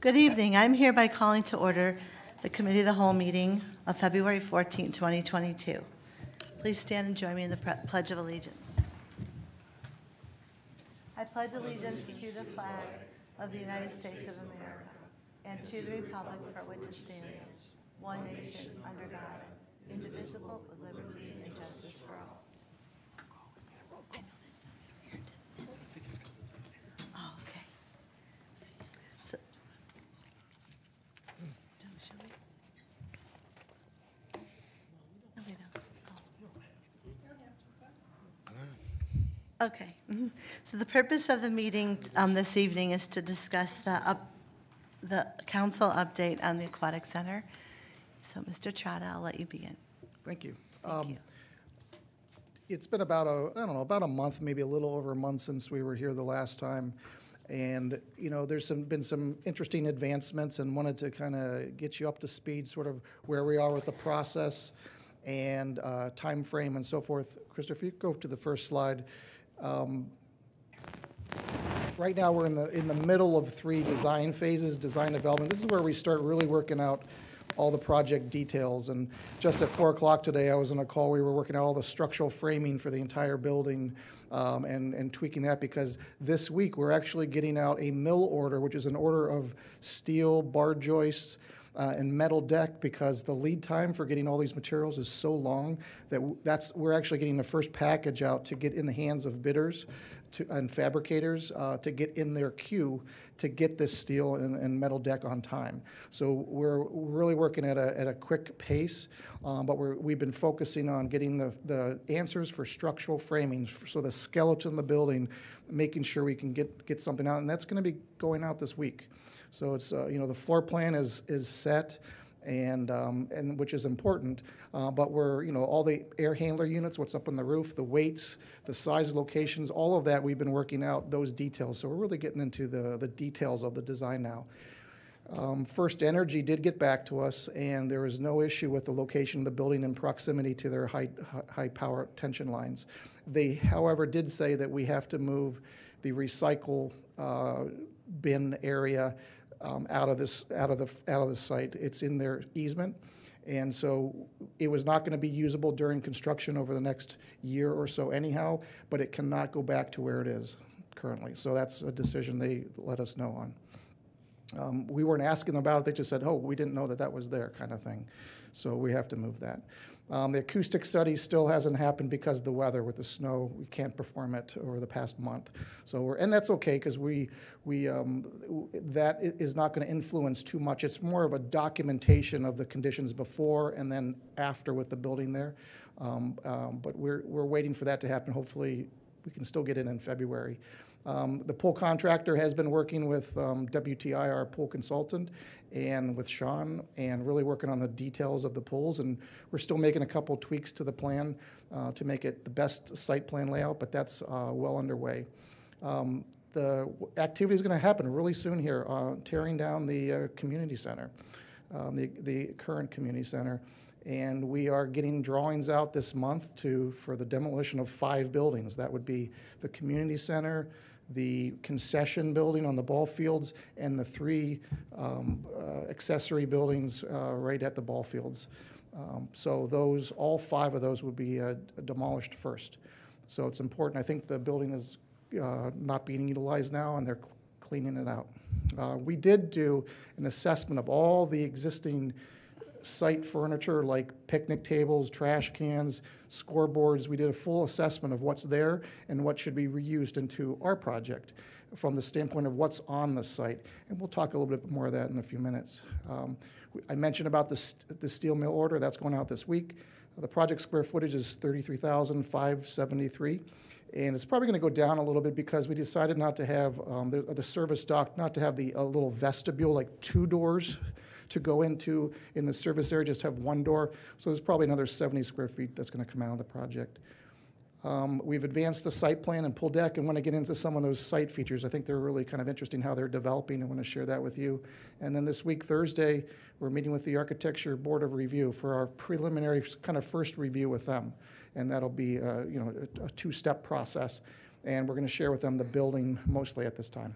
Good evening. I'm hereby calling to order the Committee of the Whole meeting of February 14, 2022. Please stand and join me in the Pledge of Allegiance. I pledge allegiance to the flag of the United States of America and to the republic for which it stands, one nation, under God, indivisible, with liberty and justice for all. Oh, okay. So- Don't show me. No, we don't. Oh. Okay. mhm. So the purpose of the meeting um, this evening is to discuss the up, the council update on the Aquatic Center. So, Mr. Trotta, I'll let you begin. Thank you. Thank Um, you. It's been about a, I don't know, about a month, maybe a little over a month since we were here the last time. And, you know, there's some, been some interesting advancements and wanted to kind of get you up to speed, sort of where we are with the process and uh, timeframe and so forth. Christopher, you go to the first slide. Um, Right now, we're in the, in the middle of three design phases, design development. This is where we start really working out all the project details. And just at four o'clock today, I was on a call, we were working out all the structural framing for the entire building um, and, and tweaking that because this week, we're actually getting out a mill order, which is an order of steel bar joists, and metal deck because the lead time for getting all these materials is so long that that's we're actually getting the first package out to get in the hands of bidders to, and fabricators uh, to get in their queue to get this steel and, and metal deck on time. So we're really working at a, at a quick pace, um, but we're, we've been focusing on getting the, the answers for structural framing, so the skeleton of the building, making sure we can get, get something out, and that's going to be going out this week. So it's, uh, you know, the floor plan is, is set and, um, and which is important, uh, but we're, you know, all the air handler units, what's up on the roof, the weights, the size locations, all of that, we've been working out those details. So we're really getting into the, the details of the design now. Um, FirstEnergy did get back to us, and there is no issue with the location of the building in proximity to their high, high power tension lines. They, however, did say that we have to move the recycle uh, bin area um, out of this, out of the, out of the site. It's in their easement, and so it was not going to be usable during construction over the next year or so anyhow, but it cannot go back to where it is currently. So that's a decision they let us know on. Um, we weren't asking them about it, they just said, oh, we didn't know that that was there, kind of thing. So we have to move that. Um, the acoustic study still hasn't happened because of the weather with the snow. We can't perform it over the past month. So we're, and that's okay because we, we, um, that is not going to influence too much. It's more of a documentation of the conditions before and then after with the building there. Um, um, but we're, we're waiting for that to happen. Hopefully, we can still get it in February. Um, The pool contractor has been working with um, WTI, our pool consultant, and with Sean, and really working on the details of the pools. And we're still making a couple tweaks to the plan uh, to make it the best site plan layout, but that's uh, well underway. Um, The activity is going to happen really soon here, uh, tearing down the uh, community center, um, the the current community center. And we are getting drawings out this month to, for the demolition of five buildings. That would be the community center, the concession building on the ball fields, and the three um, uh, accessory buildings uh, right at the ball fields. Um, So those, all five of those would be uh, demolished first. So it's important, I think the building is uh, not being utilized now, and they're cl- cleaning it out. Uh, We did do an assessment of all the existing site furniture like picnic tables, trash cans, scoreboards. We did a full assessment of what's there and what should be reused into our project from the standpoint of what's on the site. And we'll talk a little bit more of that in a few minutes. Um, I mentioned about the, st- the steel mill order, that's going out this week. The project square footage is 33,573. And it's probably going to go down a little bit because we decided not to have um, the, the service dock, not to have the a little vestibule, like two doors to go into in the service area, just have one door. So there's probably another 70 square feet that's going to come out of the project. Um, We've advanced the site plan and pull deck, and want to get into some of those site features. I think they're really kind of interesting how they're developing. I want to share that with you. And then this week, Thursday, we're meeting with the Architecture Board of Review for our preliminary kind of first review with them. And that'll be, uh, you know, a a two-step process. And we're going to share with them the building mostly at this time.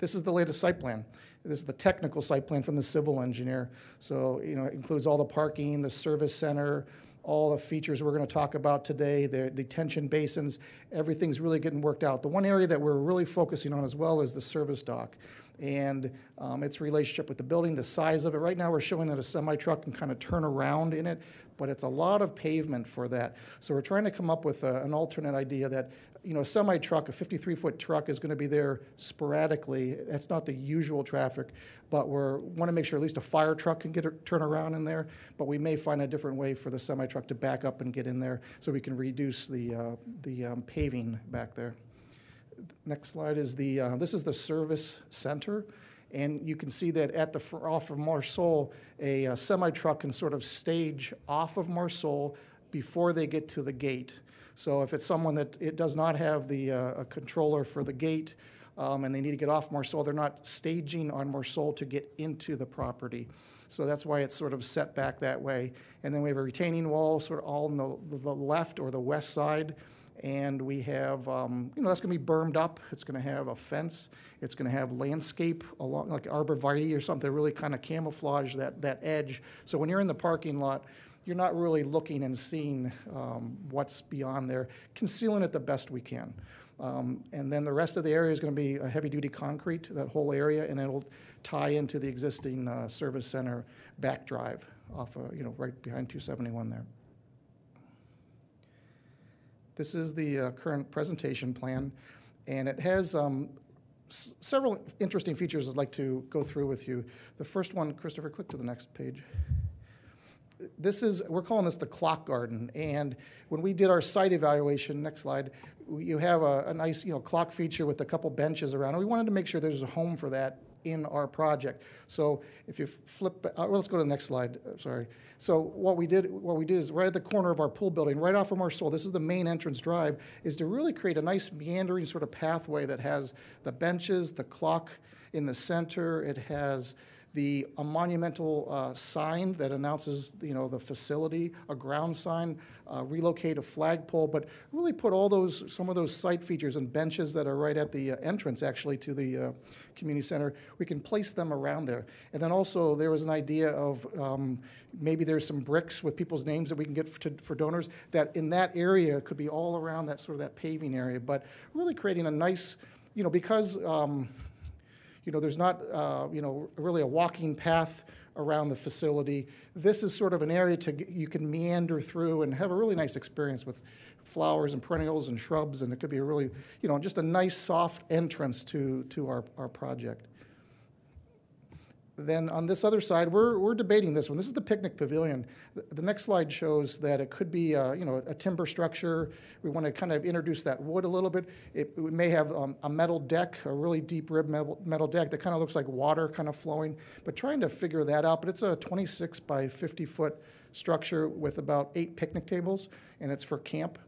This is the latest site plan. This is the technical site plan from the civil engineer. So, you know, it includes all the parking, the service center, all the features we're going to talk about today, the detention basins, everything's really getting worked out. The one area that we're really focusing on as well is the service dock and um, its relationship with the building, the size of it. Right now, we're showing that a semi truck can kind of turn around in it, but it's a lot of pavement for that. So we're trying to come up with a, an alternate idea that you know, a semi truck, a 53 foot truck is going to be there sporadically. That's not the usual traffic, but we want to make sure at least a fire truck can get a, turn around in there. But we may find a different way for the semi truck to back up and get in there so we can reduce the, uh, the um, paving back there. Next slide is the, uh, this is the service center. And you can see that at the off of Marsol, a, a semi truck can sort of stage off of Marsol before they get to the gate. So if it's someone that it does not have the uh, a controller for the gate um, and they need to get off Marsol, they're not staging on Marsol to get into the property. So that's why it's sort of set back that way. And then we have a retaining wall sort of all on the, the left or the west side. And we have, um, you know, that's going to be bermed up. It's going to have a fence. It's going to have landscape along, like arborvitae or something, really kind of camouflage that, that edge. So when you're in the parking lot, you're not really looking and seeing um, what's beyond there, concealing it the best we can. Um, and then the rest of the area is going to be a heavy duty concrete, that whole area, and it'll tie into the existing uh, service center back drive off, uh, you know, right behind 271 there. This is the uh, current presentation plan, and it has um, several interesting features I'd like to go through with you. The first one, Christopher, click to the next page this is, we're calling this the clock garden. And when we did our site evaluation, next slide, you have a, a nice, you know, clock feature with a couple benches around. And we wanted to make sure there's a home for that in our project. So if you flip, uh, let's go to the next slide, uh, sorry. So what we did, what we did is right at the corner of our pool building, right off from Marsol, this is the main entrance drive, is to really create a nice meandering sort of pathway that has the benches, the clock in the center, it has the a monumental uh, sign that announces you know the facility, a ground sign, uh, relocate a flagpole, but really put all those some of those site features and benches that are right at the uh, entrance actually to the uh, community center. We can place them around there, and then also there was an idea of um, maybe there's some bricks with people's names that we can get for, to, for donors that in that area could be all around that sort of that paving area, but really creating a nice you know because. Um, you know, there's not, uh, you know, really a walking path around the facility. This is sort of an area to you can meander through and have a really nice experience with flowers and perennials and shrubs, and it could be a really, you know, just a nice soft entrance to to our, our project. Then on this other side, we're, we're debating this one. This is the picnic pavilion. The, the next slide shows that it could be, uh, you know, a timber structure. We want to kind of introduce that wood a little bit. It, it may have um, a metal deck, a really deep rib metal, metal deck that kind of looks like water kind of flowing, but trying to figure that out. But it's a 26 by 50 foot structure with about eight picnic tables, and it's for camp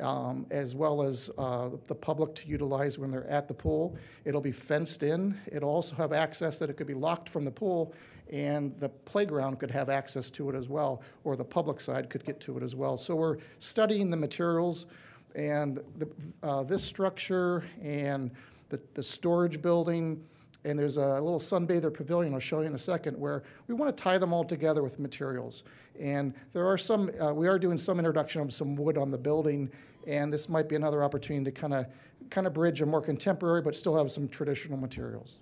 um, as well as uh, the public to utilize when they're at the pool. It'll be fenced in. It'll also have access that it could be locked from the pool, and the playground could have access to it as well, or the public side could get to it as well. So we're studying the materials, and the, uh, this structure and the, the storage building and there's a little sunbather pavilion I'll show you in a second where we want to tie them all together with materials. And there are some, uh, we are doing some introduction of some wood on the building, and this might be another opportunity to kind of kind of bridge a more contemporary but still have some traditional materials.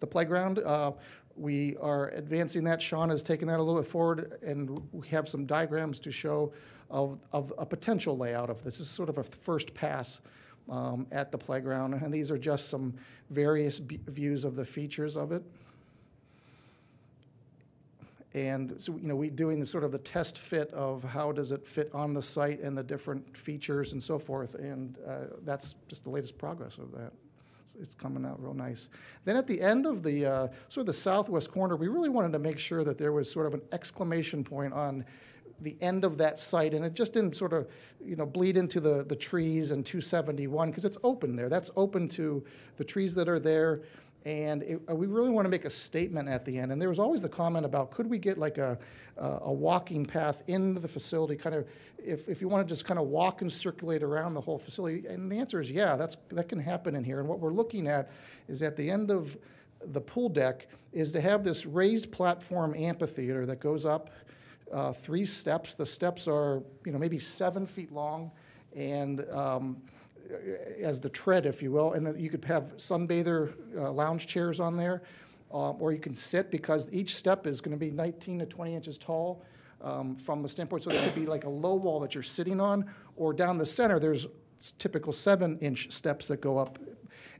The playground, uh, we are advancing that. Sean has taken that a little bit forward, and we have some diagrams to show of, of a potential layout of this. This is sort of a first pass um, at the playground. And these are just some various views of the features of it. And so, you know, we're doing the sort of the test fit of how does it fit on the site and the different features and so forth. And uh, that's just the latest progress of that. It's, it's, coming out real nice. Then at the end of the uh, sort of the southwest corner, we really wanted to make sure that there was sort of an exclamation point on the end of that site, and it just didn't sort of, you know, bleed into the, the trees and 271 because it's open there. That's open to the trees that are there. And it, uh, we really want to make a statement at the end. And there was always the comment about could we get like a, a walking path into the facility, kind of, if, if you want to just kind of walk and circulate around the whole facility? And the answer is yeah, that's, that can happen in here. And what we're looking at is at the end of the pool deck is to have this raised platform amphitheater that goes up uh, three steps. The steps are, you know, maybe seven feet long and um, as the tread, if you will, and then you could have sunbather uh, lounge chairs on there, um, or you can sit because each step is going to be 19 to 20 inches tall um, from the standpoint. So there could be like a low wall that you're sitting on, or down the center, there's typical seven inch steps that go up.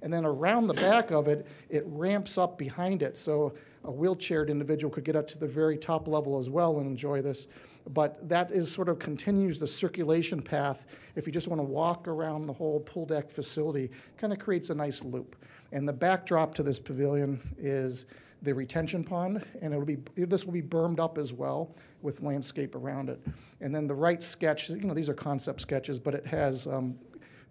And then around the back of it, it ramps up behind it. So a wheelchaired individual could get up to the very top level as well and enjoy this. But that is sort of continues the circulation path. If you just want to walk around the whole pool deck facility, kind of creates a nice loop. And the backdrop to this pavilion is the retention pond, and it'll be, this will be bermed up as well with landscape around it. And then the right sketch, you know, these are concept sketches, but it has um,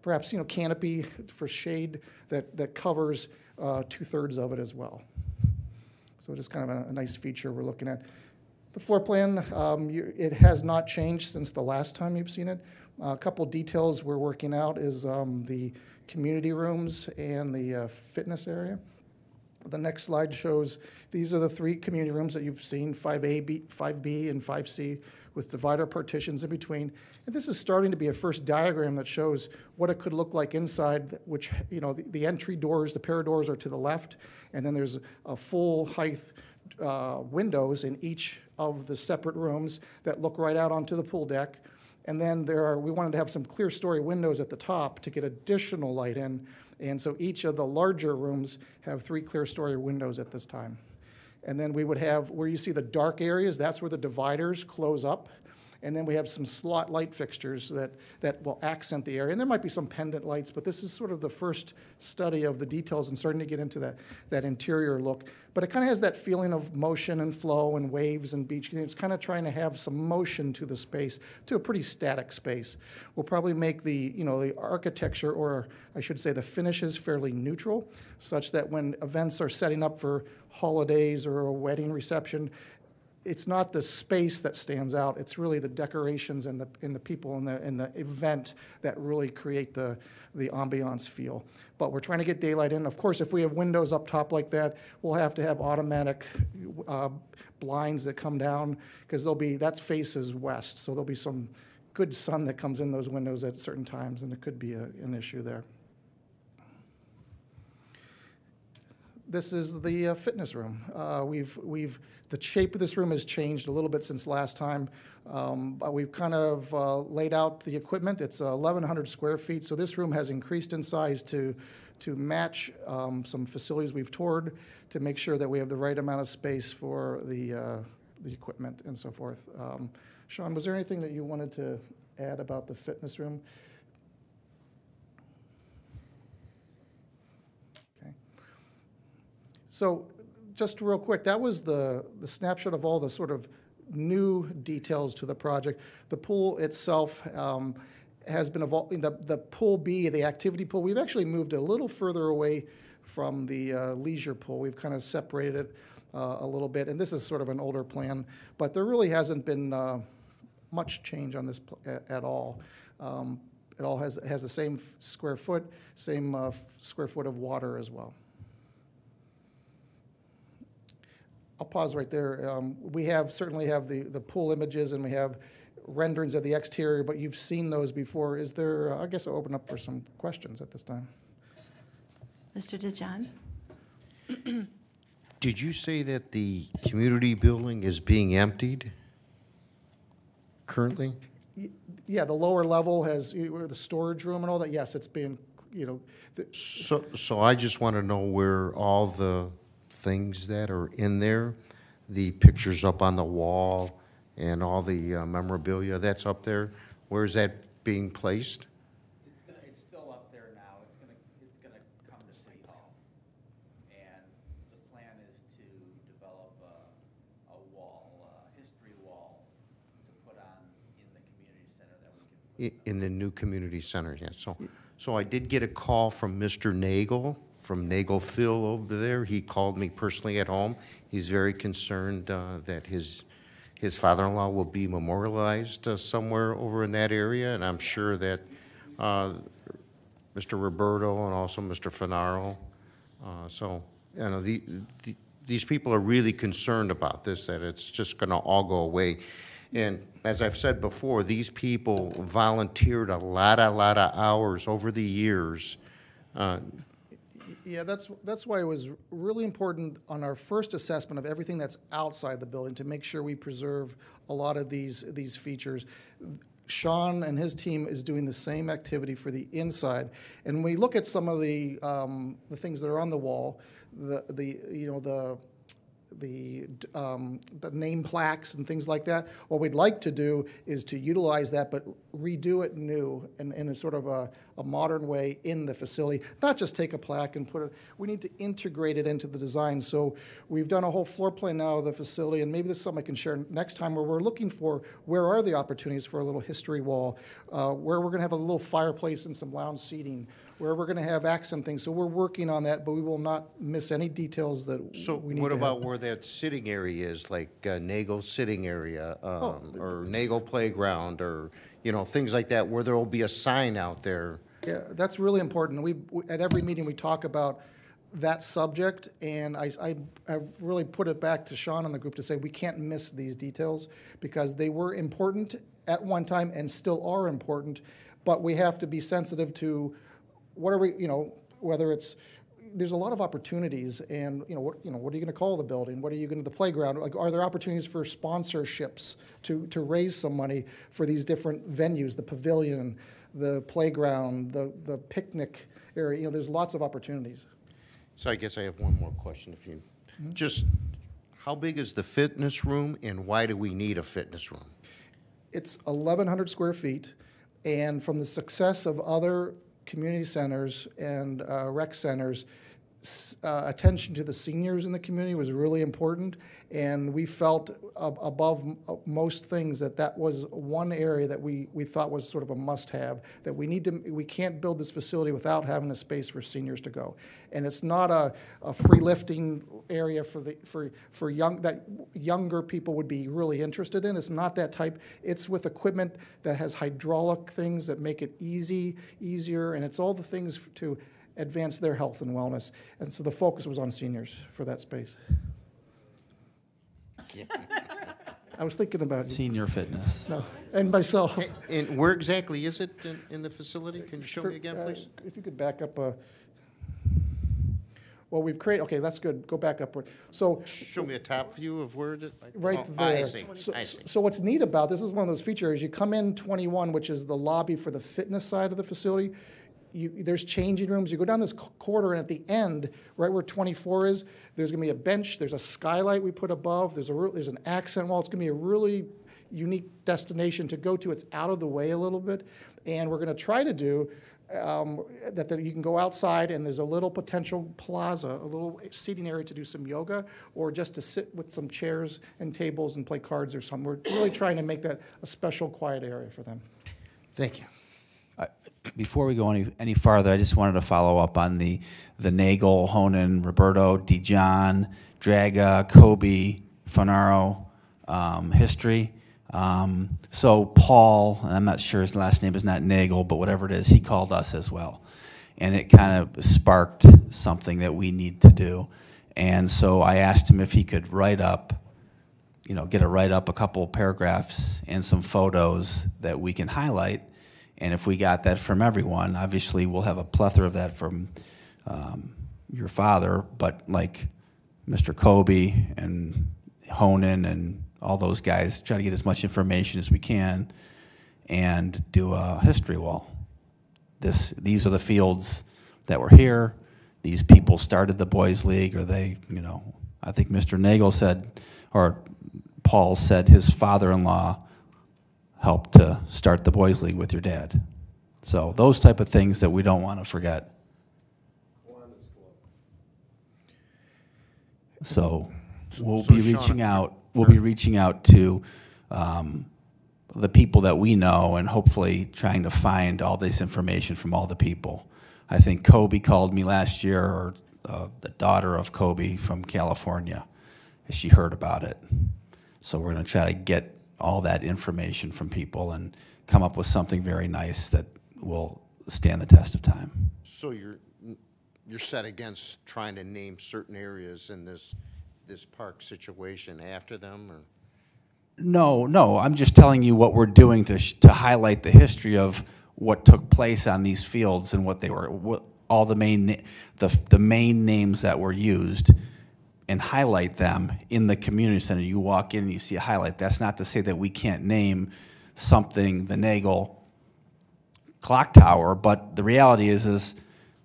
perhaps, you know, canopy for shade that, that covers uh, two-thirds of it as well. So just kind of a, a nice feature we're looking at. The floor plan, um, you, it has not changed since the last time you've seen it. a couple details we're working out is um, the community rooms and the uh, fitness area. The next slide shows these are the three community rooms that you've seen 5A, B, 5B, and 5C with divider partitions in between. And this is starting to be a first diagram that shows what it could look like inside, which, you know, the, the entry doors, the pair doors are to the left, and then there's a full height uh, windows in each of the separate rooms that look right out onto the pool deck. And then there are, we wanted to have some clerestory windows at the top to get additional light in. And so each of the larger rooms have three clerestory windows at this time. And then we would have, where you see the dark areas, that's where the dividers close up. And then we have some slot light fixtures that, that will accent the area. And there might be some pendant lights, but this is sort of the first study of the details and starting to get into that, that interior look. But it kind of has that feeling of motion and flow and waves and beach. It's kind of trying to have some motion to the space, to a pretty static space. We'll probably make the, you know, the architecture, or I should say the finishes, fairly neutral, such that when events are setting up for holidays or a wedding reception, it's not the space that stands out. It's really the decorations and the and the people and the and the event that really create the the ambiance feel. But we're trying to get daylight in. Of course, if we have windows up top like that, we'll have to have automatic uh, blinds that come down because there'll be that faces west, so there'll be some good sun that comes in those windows at certain times, and it could be a, an issue there. This is the uh, fitness room. Uh, we've, we've, the shape of this room has changed a little bit since last time. Um, but we've kind of uh, laid out the equipment. It's 1,100 square feet, so this room has increased in size to, to match um, some facilities we've toured to make sure that we have the right amount of space for the, uh, the equipment and so forth. Um, Sean, was there anything that you wanted to add about the fitness room? So just real quick, that was the, the snapshot of all the sort of new details to the project. The pool itself um, has been evolving. The, the pool B, the activity pool, we've actually moved a little further away from the uh, leisure pool. We've kind of separated it uh, a little bit, and this is sort of an older plan, but there really hasn't been uh, much change on this at, at all. Um, it all has, has the same square foot, same uh, square foot of water as well. I'll pause right there. Um, we have, certainly have the, the pool images and we have renderings of the exterior, but you've seen those before. Is there, uh, I guess I'll open up for some questions at this time. Mr. DeJohn? Did you say that the community building is being emptied currently? Yeah, the lower level has, the storage room and all that, yes, it's being, you know, the- So, so I just want to know where all the things that are in there, the pictures up on the wall and all the uh, memorabilia that's up there, where is that being placed? It's gonna, it's still up there now, it's gonna, it's gonna come to City Hall. And the plan is to develop a, a wall, a history wall to put on in the community center that we can put In the new community center, yeah, so, so I did get a call from Mr. Nagel from Nagel Field over there. He called me personally at home. He's very concerned uh, that his, his father-in-law will be memorialized uh, somewhere over in that area, and I'm sure that uh, Mr. Roberto and also Mr. Finaro. Uh, So, you know, the, the- these people are really concerned about this, that it's just going to all go away. And as I've said before, these people volunteered a lot, a lot of hours over the years. Uh, Yeah, that's, that's why it was really important on our first assessment of everything that's outside the building to make sure we preserve a lot of these, these features. Sean and his team is doing the same activity for the inside. And when we look at some of the, um, the things that are on the wall, the, the, you know, the, the, um, the name plaques and things like that. What we'd like to do is to utilize that, but redo it new and in a sort of a, a modern way in the facility. Not just take a plaque and put it, we need to integrate it into the design. So we've done a whole floor plan now of the facility, and maybe this is something I can share next time, where we're looking for where are the opportunities for a little history wall, uh, where we're gonna have a little fireplace and some lounge seating, where we're gonna have accent things. So we're working on that, but we will not miss any details that So we need what to have. about where that sitting area is, like uh, Nagel sitting area, Oh, um, or Nagel Playground, or, you know, things like that, where there will be a sign out there? Yeah, that's really important. We, we- at every meeting, we talk about that subject, and I, I, I really put it back to Sean and the group to say, we can't miss these details, because they were important at one time and still are important, but we have to be sensitive to what are we, you know, whether it's, there's a lot of opportunities, and, you know, what, you know, what are you gonna call the building? What are you gonna, the playground? Like, are there opportunities for sponsorships to, to raise some money for these different venues, the pavilion, the playground, the, the picnic area? You know, there's lots of opportunities. So I guess I have one more question, if you, mm-hmm. just, how big is the fitness room, and why do we need a fitness room? It's 1,100 square feet, and from the success of other community centers and uh, rec centers, uh, attention to the seniors in the community was really important, and we felt ab- above uh, most things that that was one area that we, we thought was sort of a must-have, that we need to, we can't build this facility without having a space for seniors to go. And it's not a, a free lifting area for the, for, for young, that younger people would be really interested in. It's not that type. It's with equipment that has hydraulic things that make it easy, easier, and it's all the things to advance their health and wellness. And so the focus was on seniors for that space. I was thinking about you, Senior fitness. no, and myself. And where exactly is it in, in the facility? Can you show me again, Uh, please? If you could back up, uh, well, we've created, okay, that's good, go back upward. So, Show me a top view of where it, right oh, I there. see, So- I see. So what's neat about, this is one of those features. you come in 21, which is the lobby for the fitness side of the facility, you, there's changing rooms, you go down this corridor, and at the end, right where 24 is, there's gonna be a bench, there's a skylight we put above, there's a, there's an accent wall, it's gonna be a really unique destination to go to, it's out of the way a little bit, and we're gonna try to do, um, that you can go outside and there's a little potential plaza, a little seating area to do some yoga or just to sit with some chairs and tables and play cards or something. We're really trying to make that a special quiet area for them. Thank you. Before we go any, any farther, I just wanted to follow up on the, the Nagel, Honan, Roberto, DeJohn, Draga, Kobe, Fonaro um, history. Um, so Paul, and I'm not sure his last name is not Nagel, but whatever it is, he called us as well. And it kind of sparked something that we need to do. And so I asked him if he could write up you know, get a write up, a couple paragraphs, and some photos that we can highlight. And if we got that from everyone, obviously we'll have a plethora of that from um, your father, but like Mr. Kobe and Honan and all those guys, try to get as much information as we can and do a history wall. This, these are the fields that were here. These people started the boys' league, or they, you know, I think Mr. Nagel said, or Paul said his father-in-law helped to start the boys' league with your dad. So those type of things that we don't want to forget. So we'll So be Sean- reaching out, we'll be reaching out to um, the people that we know and hopefully trying to find all this information from all the people. I think Kobe called me last year, or uh, the daughter of Kobe from California, she heard about it. So we're going to try to get all that information from people and come up with something very nice that will stand the test of time. So you're, you're set against trying to name certain areas in this, this park situation after them, or? No, no, I'm just telling you what we're doing to, sh- to highlight the history of what took place on these fields and what they were, what, all the main, the, the main names that were used, and highlight them in the community center. You walk in and you see a highlight. That's not to say that we can't name something, the Nagel clock tower, but the reality is, is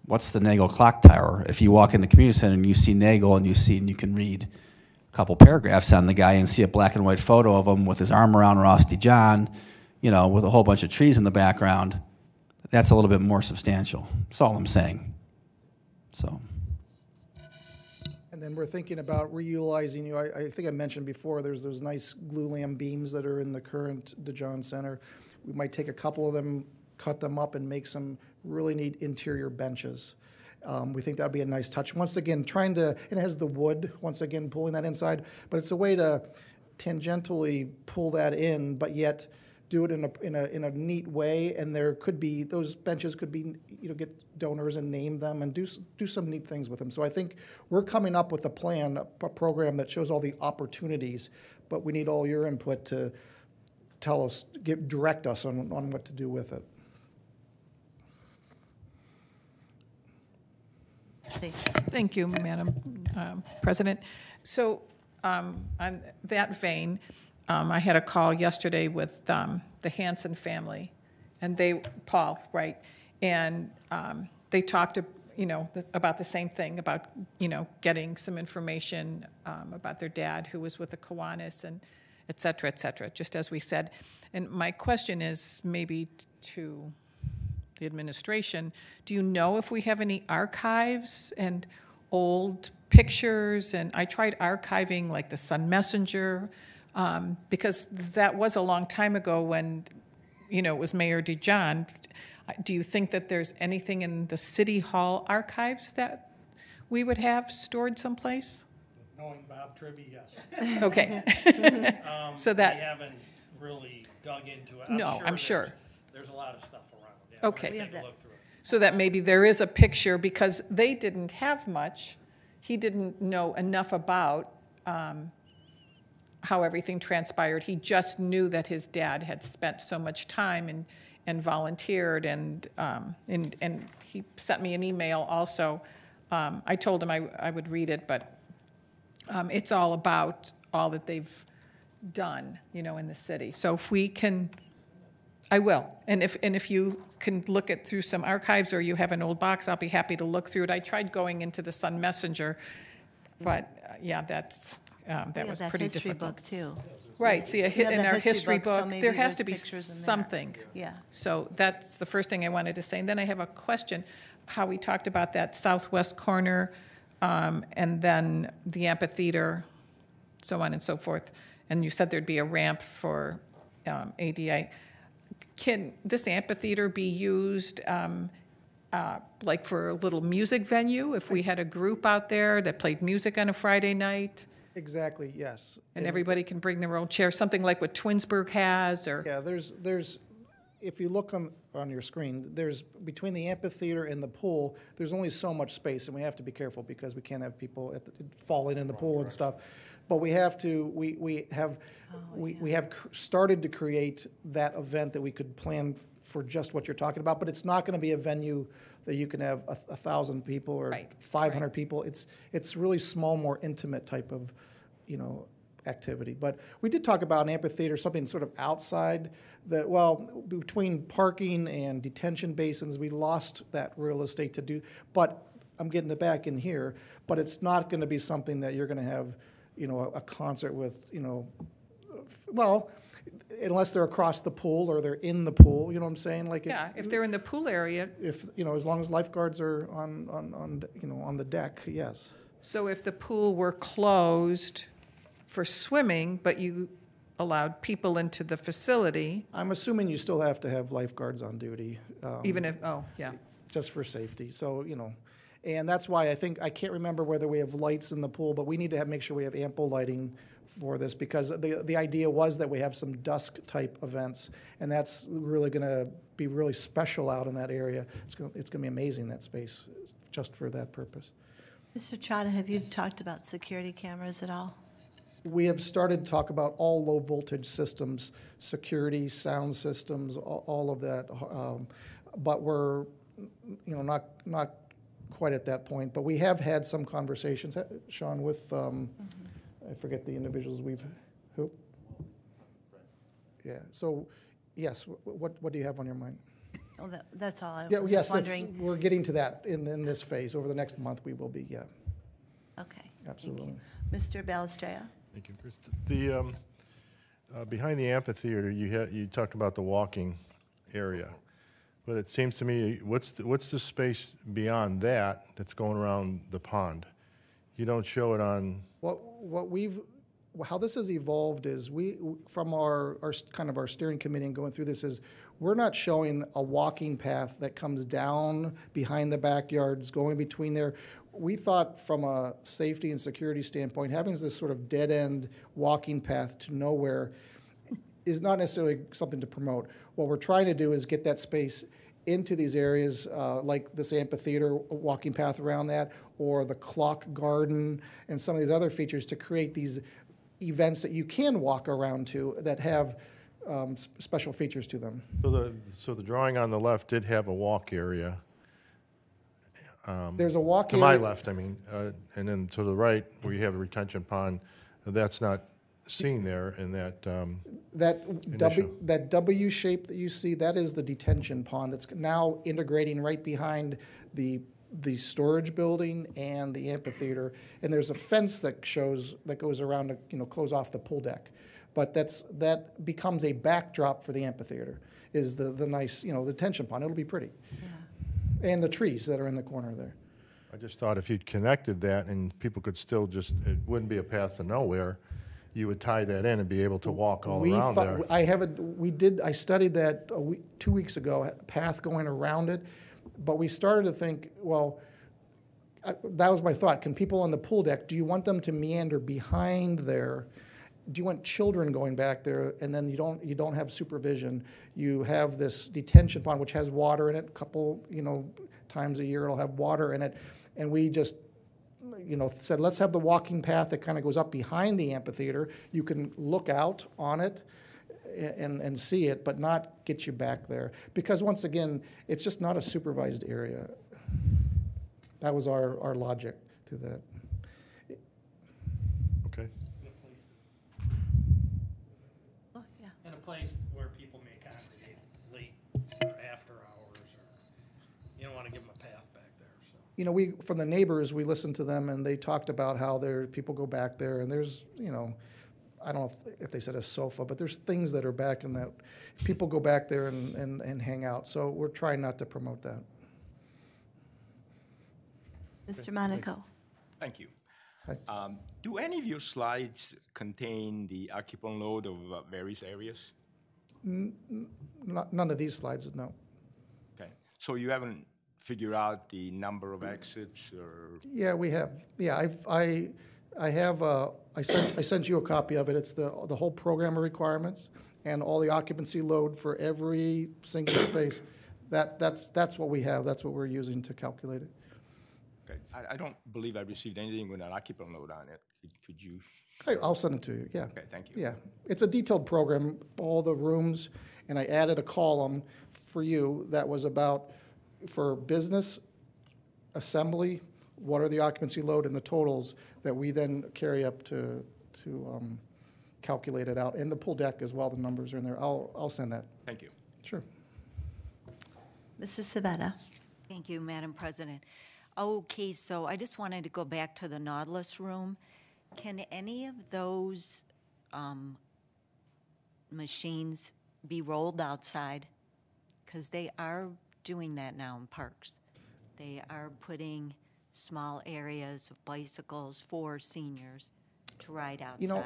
what's the Nagel clock tower? If you walk in the community center and you see Nagel and you see, and you can read a couple paragraphs on the guy and see a black and white photo of him with his arm around Rusty John, you know, with a whole bunch of trees in the background, that's a little bit more substantial. That's all I'm saying. So, And we're thinking about reutilizing, you know, I, I think I mentioned before, there's those nice glulam beams that are in the current DeJohn Center. We might take a couple of them, cut them up and make some really neat interior benches. Um, we think that'd be a nice touch. Once again, trying to, it has the wood, once again, pulling that inside, but it's a way to tangentially pull that in, but yet do it in a, in a, in a neat way, and there could be, those benches could be, you know, get donors and name them and do, do some neat things with them. So I think we're coming up with a plan, a program that shows all the opportunities, but we need all your input to tell us, give, direct us on, on what to do with it. Please. Thank you, Madam um, President. So um, on that vein, um, I had a call yesterday with um, the Hanson family, and they, Paul, right? And um, they talked, you know, about the same thing, about, you know, getting some information um, about their dad who was with the Kiwanis and et cetera, et cetera, just as we said. And my question is maybe to the administration, do you know if we have any archives and old pictures? And I tried archiving like the Sun Messenger, um, because that was a long time ago when, you know, it was Mayor DeJohn. Do you think that there's anything in the City Hall archives that we would have stored someplace? Knowing Bob Tribby, yes. Okay, Um, So that. We haven't really dug into it. No, I'm sure. There's a lot of stuff around. yeah. Okay. We have Take a that. look through it. so that maybe there is a picture, because they didn't have much. He didn't know enough about um, how everything transpired. He just knew that his dad had spent so much time and, and volunteered, and, um, and, and he sent me an email also. Um, I told him I, I would read it, but um, it's all about all that they've done, you know, in the city. So if we can, I will. And if, and if you can look it through some archives or you have an old box, I'll be happy to look through it. I tried going into the Sun Messenger, but uh, yeah, that's, um, that was pretty history difficult. book, too. Right, see, a hit in our history book, there has to be something. Yeah. So that's the first thing I wanted to say. And then I have a question, how we talked about that southwest corner, um, and then the amphitheater, so on and so forth. And you said there'd be a ramp for um, ADA. Can this amphitheater be used um, uh, like for a little music venue? If we had a group out there that played music on a Friday night? Exactly, yes. And everybody can bring their own chair, something like what Twinsburg has, or, Yeah, there's, there's, if you look on, on your screen, there's, between the amphitheater and the pool, there's only so much space, and we have to be careful because we can't have people at the, falling in the pool and stuff. But we have to, we, we have, oh, we, we have cr- started to create that event that we could plan for just what you're talking about, but it's not gonna be a venue that you can have a, a thousand people or Right, five hundred people. It's, it's really small, more intimate type of, you know, activity. But we did talk about an amphitheater, something sort of outside the, well, between parking and detention basins, we lost that real estate to do. But I'm getting it back in here, but it's not gonna be something that you're gonna have, you know, a a concert with, you know, well, unless they're across the pool or they're in the pool, you know what I'm saying? Like, it- yeah, if they're in the pool area. if, you know, as long as lifeguards are on, on, on, you know, on the deck, yes. So if the pool were closed for swimming, but you allowed people into the facility, I'm assuming you still have to have lifeguards on duty. um, even if, oh, yeah, just for safety. So, you know, and that's why I think, I can't remember whether we have lights in the pool, but we need to have, make sure we have ample lighting for this, because the, the idea was that we have some dusk-type events, and that's really gonna be really special out in that area. It's gonna, it's gonna be amazing, that space, just for that purpose. Mr. Trotta, have you talked about security cameras at all? We have started to talk about all low-voltage systems, security, sound systems, all, all of that. um, But we're, you know, not, not quite at that point. But we have had some conversations, uh, Sean, with, um, I forget the individuals we've, who? Yeah, so, yes, wh- what, what do you have on your mind? Oh, that, that's all. I Yeah, was yes, just that's- wondering. we're getting to that in, in this phase. Over the next month, we will be, yeah, Okay. thank you. absolutely. Mr. Belstraya? Thank you, Chris. The, um, uh, behind the amphitheater, you had, you talked about the walking area. But it seems to me, what's, the- what's the space beyond that that's going around the pond? You don't show it on, What, what we've, how this has evolved is we, from our, our, kind of our steering committee and going through this is, we're not showing a walking path that comes down behind the backyards, going between there. We thought from a safety and security standpoint, having this sort of dead-end walking path to nowhere is not necessarily something to promote. What we're trying to do is get that space into these areas, uh, like this amphitheater, walking path around that, or the clock garden, and some of these other features to create these events that you can walk around to that have um, special features to them. so the, so the drawing on the left did have a walk area. There's a walk To my left, I mean, uh, and then to the right, where you have a retention pond, that's not seen there in that, um, That W, Initial. that W shape that you see, that is the detention pond that's now integrating right behind the, the storage building and the amphitheater. And there's a fence that shows, that goes around to, you know, close off the pool deck. But that's, that becomes a backdrop for the amphitheater, is the, the nice, you know, the detention pond. It'll be pretty. And the trees that are in the corner there. I just thought if you'd connected that and people could still just, it wouldn't be a path to nowhere, you would tie that in and be able to walk all We around thought- there. I haven't, we did, I studied that a week, two weeks ago, a path going around it, but we started to think, well, I- that was my thought, can people on the pool deck, do you want them to meander behind there? Do you want children going back there, and then you don't, you don't have supervision? You have this detention pond, which has water in it, a couple, you know, times a year it'll have water in it, and we just you know, said, let's have the walking path that kind of goes up behind the amphitheater. You can look out on it and, and see it, but not get you back there. Because once again, it's just not a supervised area. That was our, our logic to that. Okay. In a place, Oh, yeah. in a place where people may congregate late or after hours, or you don't wanna give them a path back there, so. You know, we, from the neighbors, we listened to them and they talked about how there, people go back there and there's, you know, I don't know if, if they said a sofa, but there's things that are back and that, people go back there and, and, and hang out. So we're trying not to promote that. Mr. Monaco? Thank you. Um, Do any of your slides contain the occupant load of uh, various areas? Not, none of these slides, no. Okay, so you haven't figured out the number of exits or, Yeah, we have. Yeah, I've, I, I have, uh, I sent, I sent you a copy of it. It's the, the whole program of requirements and all the occupancy load for every single space. That, that's, that's what we have. That's what we're using to calculate it. okay, I, I don't believe I received anything with an occupant load on it. Could- Could you? I- I'll send it to you, yeah. Okay, thank you. Yeah, it's a detailed program, all the rooms, and I added a column for you that was about, for business, assembly, what are the occupancy load and the totals that we then carry up to, to um, calculate it out. And the pool deck as well, the numbers are in there. I'll, I'll send that. Thank you. Sure. Mrs. Sabetta? Thank you, Madam President. Okay, so I just wanted to go back to the Nautilus room. Can any of those um, machines be rolled outside? Because they are doing that now in parks. They are putting small areas of bicycles for seniors to ride outside. You know,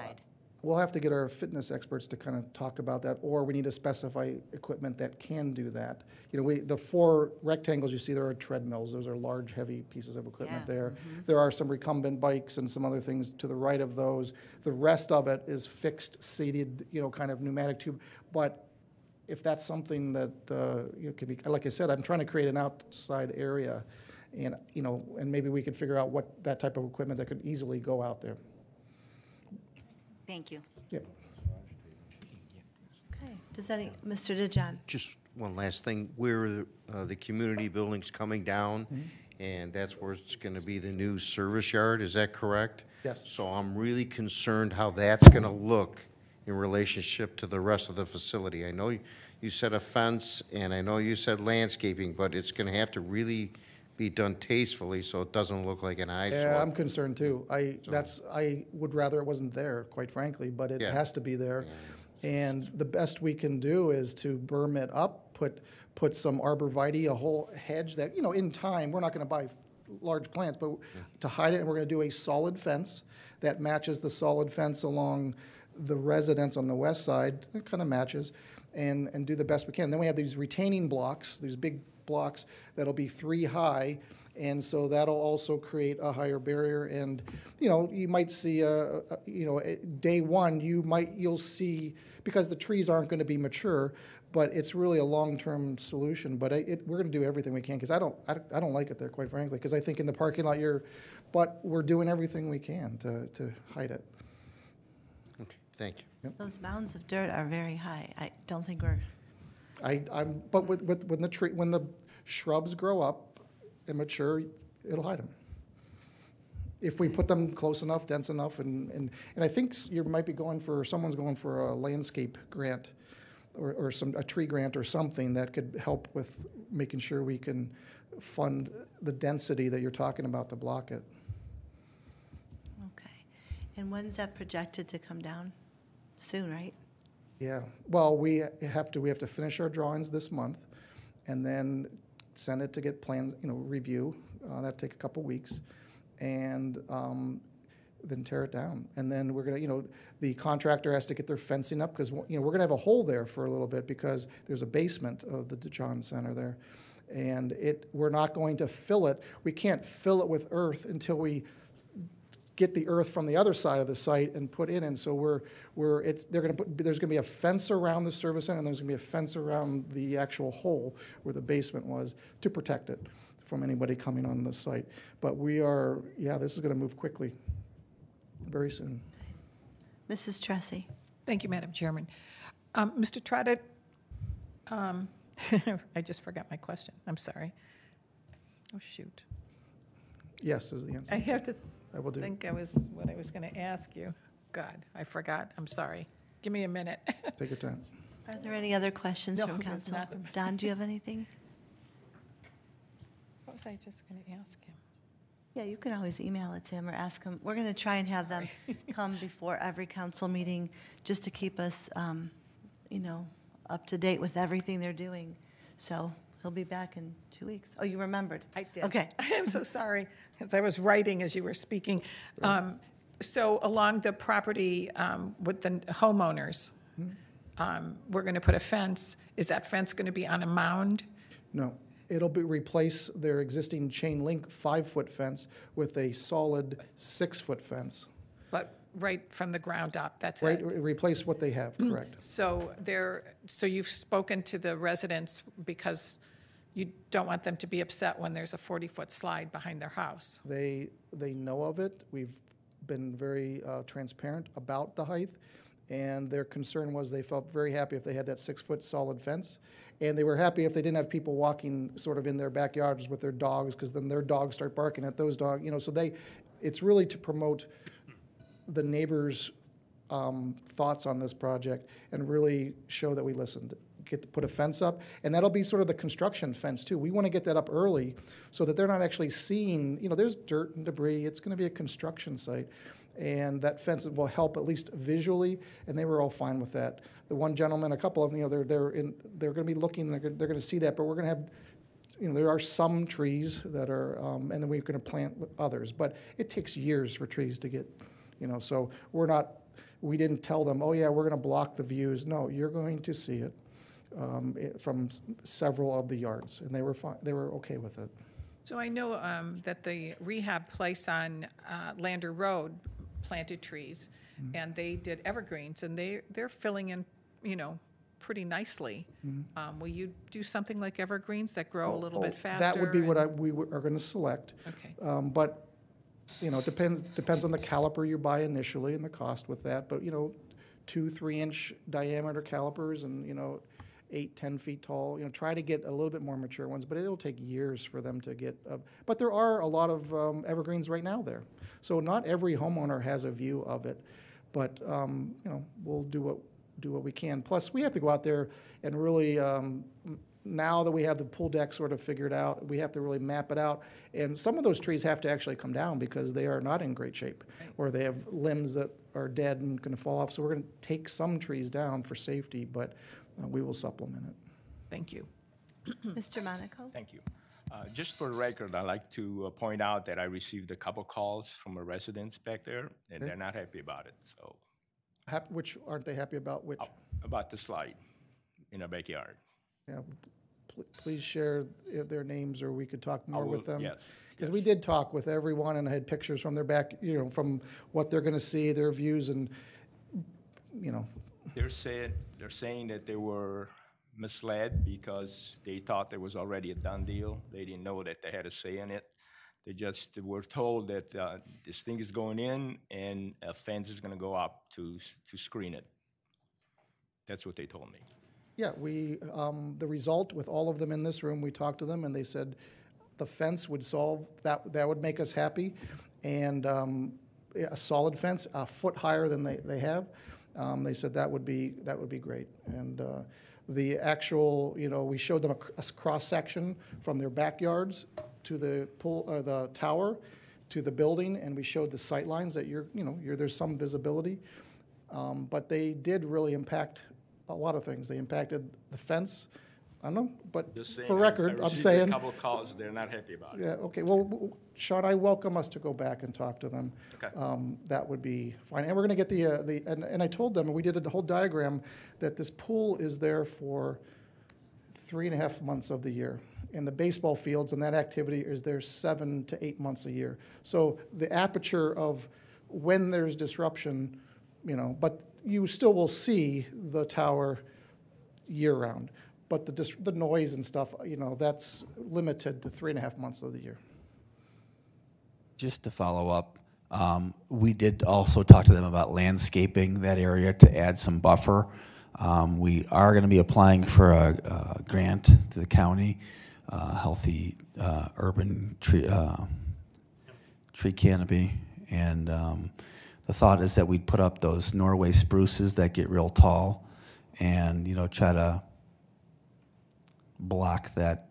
we'll have to get our fitness experts to kind of talk about that, or we need to specify equipment that can do that. You know, we, the four rectangles you see there are treadmills, those are large, heavy pieces of equipment Yeah. there. Mm-hmm. There are some recumbent bikes and some other things to the right of those. The rest of it is fixed seated, you know, kind of pneumatic tube. But if that's something that, uh, you know, could be, like I said, I'm trying to create an outside area. And, you know, and maybe we could figure out what, that type of equipment that could easily go out there. Thank you. Yeah. Okay, does any, Mr. DeJohn? Just one last thing, where uh, the community building's coming down, and that's where it's going to be the new service yard, is that correct? Yes. So I'm really concerned how that's going to look in relationship to the rest of the facility. I know you- you said a fence, and I know you said landscaping, but it's going to have to really be done tastefully, so it doesn't look like an eyesore. Yeah, I'm concerned too. I, that's, I would rather it wasn't there, quite frankly, but it Yeah. has to be there. And the best we can do is to berm it up, put, put some arborvitae, a whole hedge that, you know, in time, we're not gonna buy large plants, but to hide it, and we're gonna do a solid fence that matches the solid fence along the residents on the west side, it kind of matches, and, and do the best we can. Then we have these retaining blocks, these big blocks that'll be three high, and so that'll also create a higher barrier. And, you know, you might see, a, a- you know, eh, day one, you might, you'll see, because the trees aren't going to be mature, but it's really a long-term solution. But it, we're going to do everything we can, because I don't, I I don't like it there, quite frankly, because I think in the parking lot, you're, but we're doing everything we can to, to hide it. Okay, thank you. Those mounds of dirt are very high. I don't think we're, I, I'm, but with, with, when the tree, when the shrubs grow up and mature, it'll hide them. If we put them close enough, dense enough, and, and, and I think you might be going for, someone's going for a landscape grant or, or some, a tree grant or something that could help with making sure we can fund the density that you're talking about to block it. okay. And when's that projected to come down? Soon, right? Yeah, well, we have to, we have to finish our drawings this month, and then send it to get plan, you know, review. Uh, That'd take a couple weeks, and um, then tear it down. And then we're gonna, you know, the contractor has to get their fencing up, because, you know, we're gonna have a hole there for a little bit, because there's a basement of the DeJohn Center there. And it, we're not going to fill it, we can't fill it with earth until we get the earth from the other side of the site and put in. And so we're, we're, it's, they're gonna put, there's gonna be a fence around the service center, and there's gonna be a fence around the actual hole where the basement was to protect it from anybody coming on the site. But we are, yeah, this is gonna move quickly, very soon. Mrs. Tressi? Thank you, Madam Chairman. Um, Mr. Trotta, um, I just forgot my question. I'm sorry. Oh, shoot. Yes is the answer. I answer. have to I will do. I think I was, what I was going to ask you. God, I forgot. I'm sorry. Give me a minute. Take your time. Are there any other questions No, from there's council? not. Don, do you have anything? What was I just going to ask him? Yeah, you can always email it to him or ask him. We're going to try and have them come before every council meeting, just to keep us, um, you know, up to date with everything they're doing. So he'll be back in two weeks. Oh, you remembered? I did. Okay. I'm so sorry, because I was writing as you were speaking. Um, So along the property um, with the homeowners, um, we're going to put a fence. Is that fence going to be on a mound? No, it'll be, replace their existing chain link five-foot fence with a solid six-foot fence. But right from the ground up, that's Right, it? re- replace what they have, correct. So there, so you've spoken to the residents because you don't want them to be upset when there's a 40-foot slide behind their house? They, they know of it. We've been very uh, transparent about the height, and their concern was they felt very happy if they had that six-foot solid fence. And they were happy if they didn't have people walking sort of in their backyards with their dogs, because then their dogs start barking at those dogs, you know, so they, it's really to promote the neighbors' um, thoughts on this project and really show that we listened. Get, to put a fence up, and that'll be sort of the construction fence too. We want to get that up early so that they're not actually seeing, you know, there's dirt and debris. It's going to be a construction site. And that fence will help at least visually, and they were all fine with that. The one gentleman, a couple of them, you know, they're, they're in, they're going to be looking, they're, gonna- they're going to see that, but we're going to have you know, there are some trees that are, um, and then we're going to plant with others, but it takes years for trees to get, you know, so we're not, we didn't tell them, oh yeah, we're going to block the views. No, you're going to see it um, it- from s- several of the yards, and they were fine, they were okay with it. So I know um, that the rehab place on uh, Lander Road planted trees, Mm-hmm. and they did evergreens, and they, they're filling in, you know, pretty nicely. Um, Will you do something like evergreens that grow a little bit Mm-hmm. Oh, faster? That would be what I, we were- are going to select. Okay. Um, But, you know, it depends, depends on the caliper you buy initially and the cost with that. But, you know, two, three-inch diameter calipers and, you know, eight, 10 feet tall, you know, try to get a little bit more mature ones, but it'll take years for them to get, uh, but there are a lot of um, evergreens right now there. So not every homeowner has a view of it, but, um, you know, we'll do what, do what we can. Plus, we have to go out there and really, um, now that we have the pool deck sort of figured out, we have to really map it out. And some of those trees have to actually come down because they are not in great shape, or they have limbs that are dead and going to fall off. So we're going to take some trees down for safety, but we will supplement it. Thank you. Mr. Monaco? Thank you. Uh, Just for the record, I'd like to uh, point out that I received a couple calls from a residents back there, and they're not happy about it, so, Hap- Which, aren't they happy about which? about the slide in our backyard. Yeah, pl- Please share uh, their names, or we could talk more will- with them. yes, Because we did talk with everyone and I had pictures from their back, you know, from what they're going to see, their views, and, you know, They're saying, they're saying that they were misled because they thought there was already a done deal. They didn't know that they had a say in it. They just were told that uh, this thing is going in and a fence is going to go up to, to screen it. That's what they told me. Yeah, we, um, the result with all of them in this room, we talked to them and they said the fence would solve, that, that would make us happy. And, um, a solid fence, a foot higher than they, they have, um, they said that would be, that would be great. And, uh, the actual, you know, we showed them a, cr- cross-section from their backyards to the pool, or the tower, to the building, and we showed the sight lines that you're, you know, you're, there's some visibility. Um, But they did really impact a lot of things. They impacted the fence. I don't know, but Just saying, for I- record, I'm received saying, A couple of calls, they're not happy about it. yeah, okay, well, w- Sean, I welcome us to go back and talk to them. Okay. Um, That would be fine. And we're going to get the, uh, the, and, and I told them, and we did a whole diagram, that this pool is there for three and a half months of the year. And the baseball fields and that activity is there seven to eight months a year. So the aperture of when there's disruption, you know, but you still will see the tower year-round. But the, the noise and stuff, you know, that's limited to three and a half months of the year. Just to follow up, um, we did also talk to them about landscaping that area to add some buffer. Um, We are going to be applying for a a grant to the county, uh, healthy uh, urban tree, uh, tree canopy. And um, the thought is that we'd put up those Norway spruces that get real tall and, you know, try to block that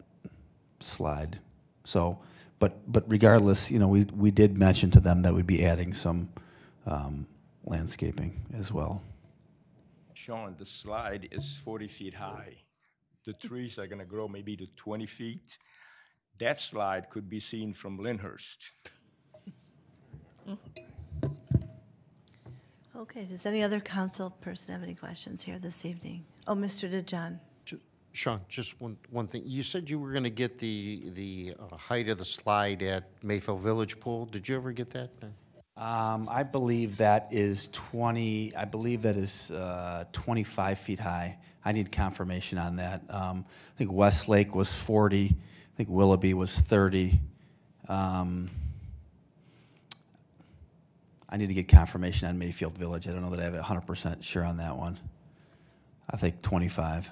slide. So, but, but regardless, you know, we, we did mention to them that we'd be adding some um, landscaping as well. Sean, the slide is 40 feet high. The trees are going to grow maybe to 20 feet. That slide could be seen from Lyndhurst. Okay, does any other council person have any questions here this evening? Oh, Mr. DeJohn. Sean, just one, one thing. You said you were going to get the, the uh, height of the slide at Mayfield Village Pool. Did you ever get that? Um, I believe that is 20, I believe that is uh, 25 feet high. I need confirmation on that. Um, I think Westlake was 40, I think Willoughby was 30. Um, I need to get confirmation on Mayfield Village. I don't know that I have it 100% sure on that one. I think 25.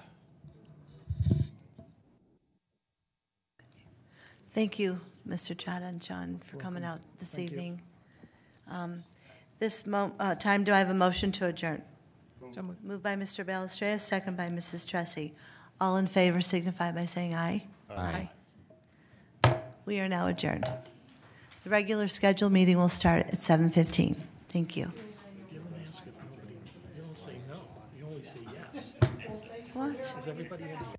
Thank you, Mr. Chada and John, for coming out this evening. Um, This mo, uh, time, do I have a motion to adjourn? So moved. Moved by Mr. Balistreo, second by Mrs. Tressi. All in favor signify by saying aye. Aye. We are now adjourned. The regular scheduled meeting will start at 7:15. Thank you. You don't ask if nobody, you don't say no, you only say yes. What? Is everybody in favor?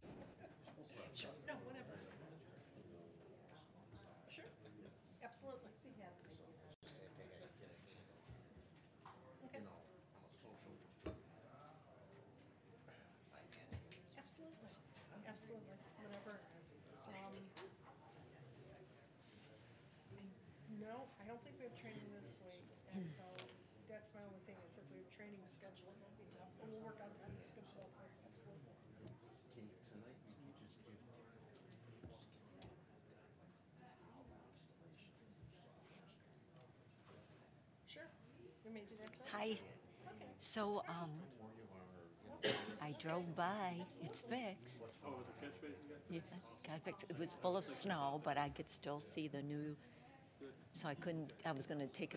absolutely, whatever. Um, No, I don't think we have training this week, and so that's my only thing, is if we have training it'll be tough, but we'll work on time, it's good for both of us, absolutely. Sure, we may do that, so. Hi. So, um, I drove by, it's fixed. Oh, the catch basin Yeah, got fixed. It was full of snow, but I could still see the new, so I couldn't, I was gonna take a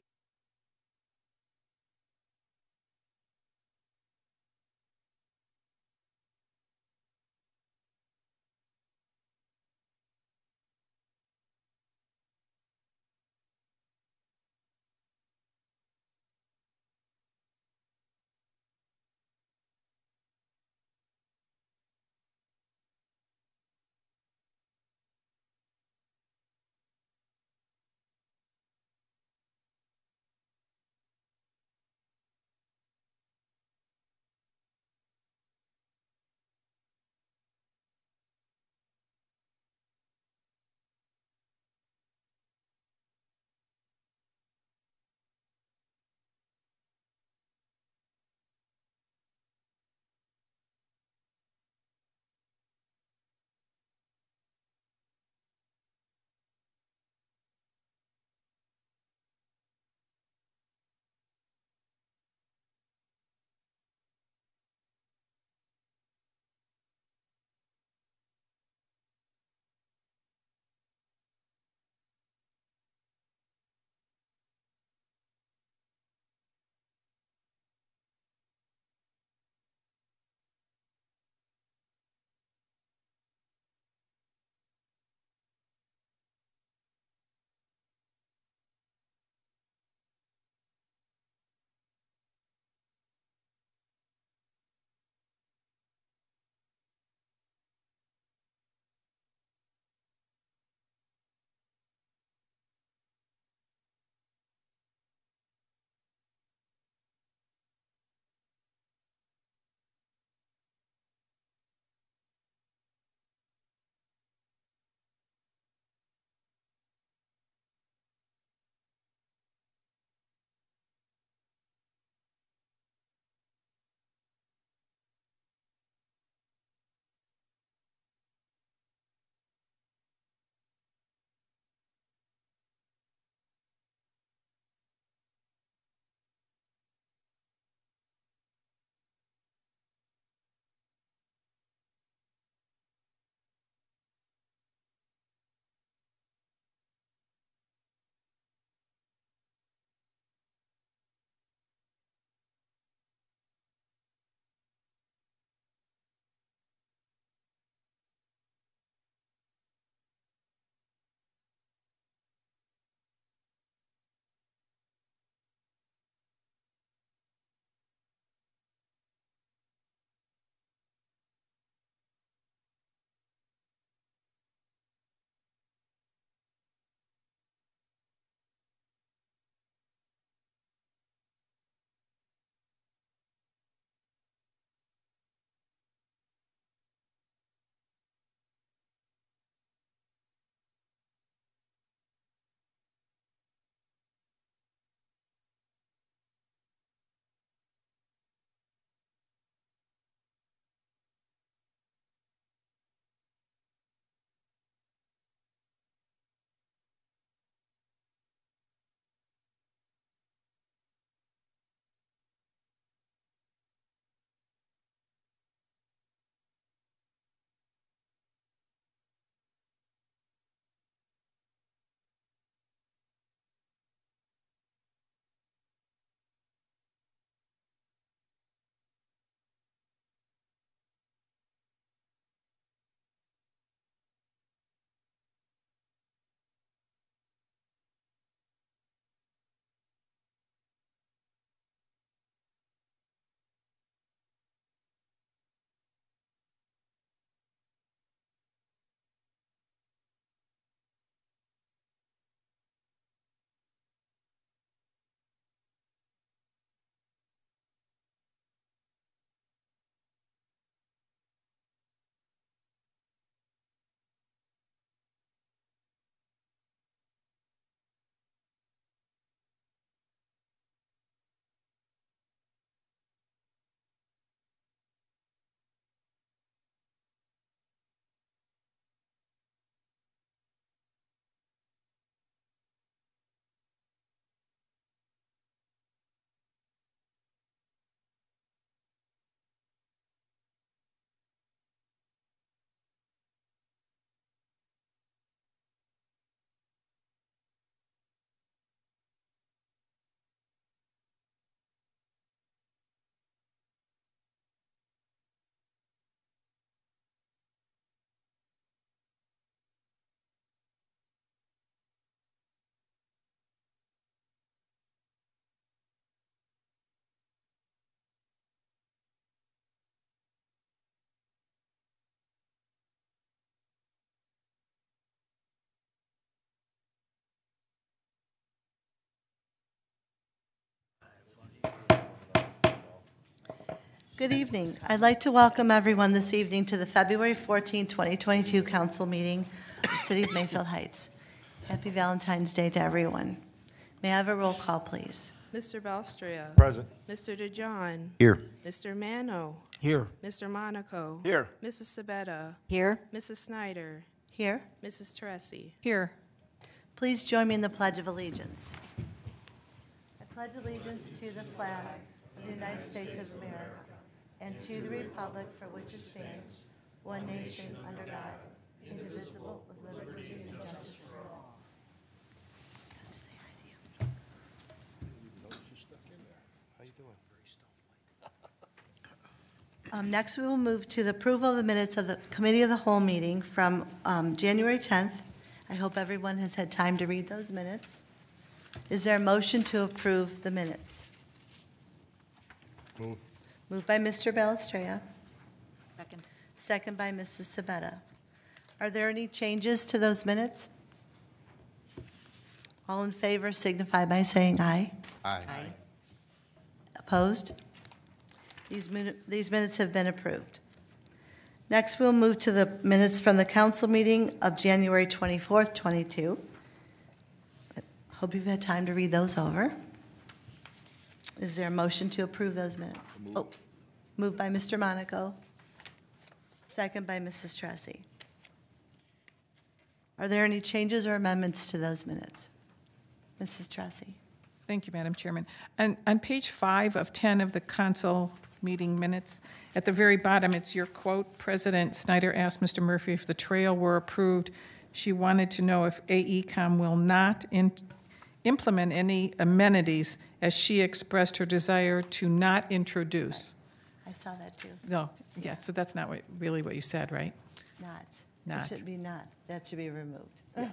Good evening. I'd like to welcome everyone this evening to the February 14, 2022 council meeting of the City of Mayfield Heights. Happy Valentine's Day to everyone. May I have a roll call, please? Mr. Belstria. Present. Mr. DeJohn. Here. Mr. Mano. Here. Mr. Monaco. Here. Mrs. Sabetta. Here? Mrs. Snyder. Here. Mrs. Teresi. Here. Please join me in the Pledge of Allegiance. I pledge allegiance to the flag of the United States of America and to the republic for which it stands, one nation, under God, indivisible, with liberty and justice for all. Um, Next, we will move to the approval of the minutes of the Committee of the Whole meeting from um, January 10th. I hope everyone has had time to read those minutes. Is there a motion to approve the minutes? Move. Moved by Mr. Belestrea, Second. second by Mrs. Sabetta. Are there any changes to those minutes? All in favor signify by saying aye. Aye. Aye. Opposed? These min- these minutes have been approved. Next, we'll move to the minutes from the council meeting of January 24th, 22. Hope you've had time to read those over. Is there a motion to approve those minutes? Oh, moved by Mr. Monaco, second by Mrs. Tressi. Are there any changes or amendments to those minutes? Mrs. Tressi? Thank you, Madam Chairman. And on page five of 10 of the council meeting minutes, at the very bottom, it's your quote, President Snyder asked Mr. Murphy if the trail were approved. She wanted to know if AECOM will not in- implement any amenities as she expressed her desire to not introduce. I saw that too. No, yeah, so that's not what, really what you said, right? Not. Not. It should be not. That should be removed.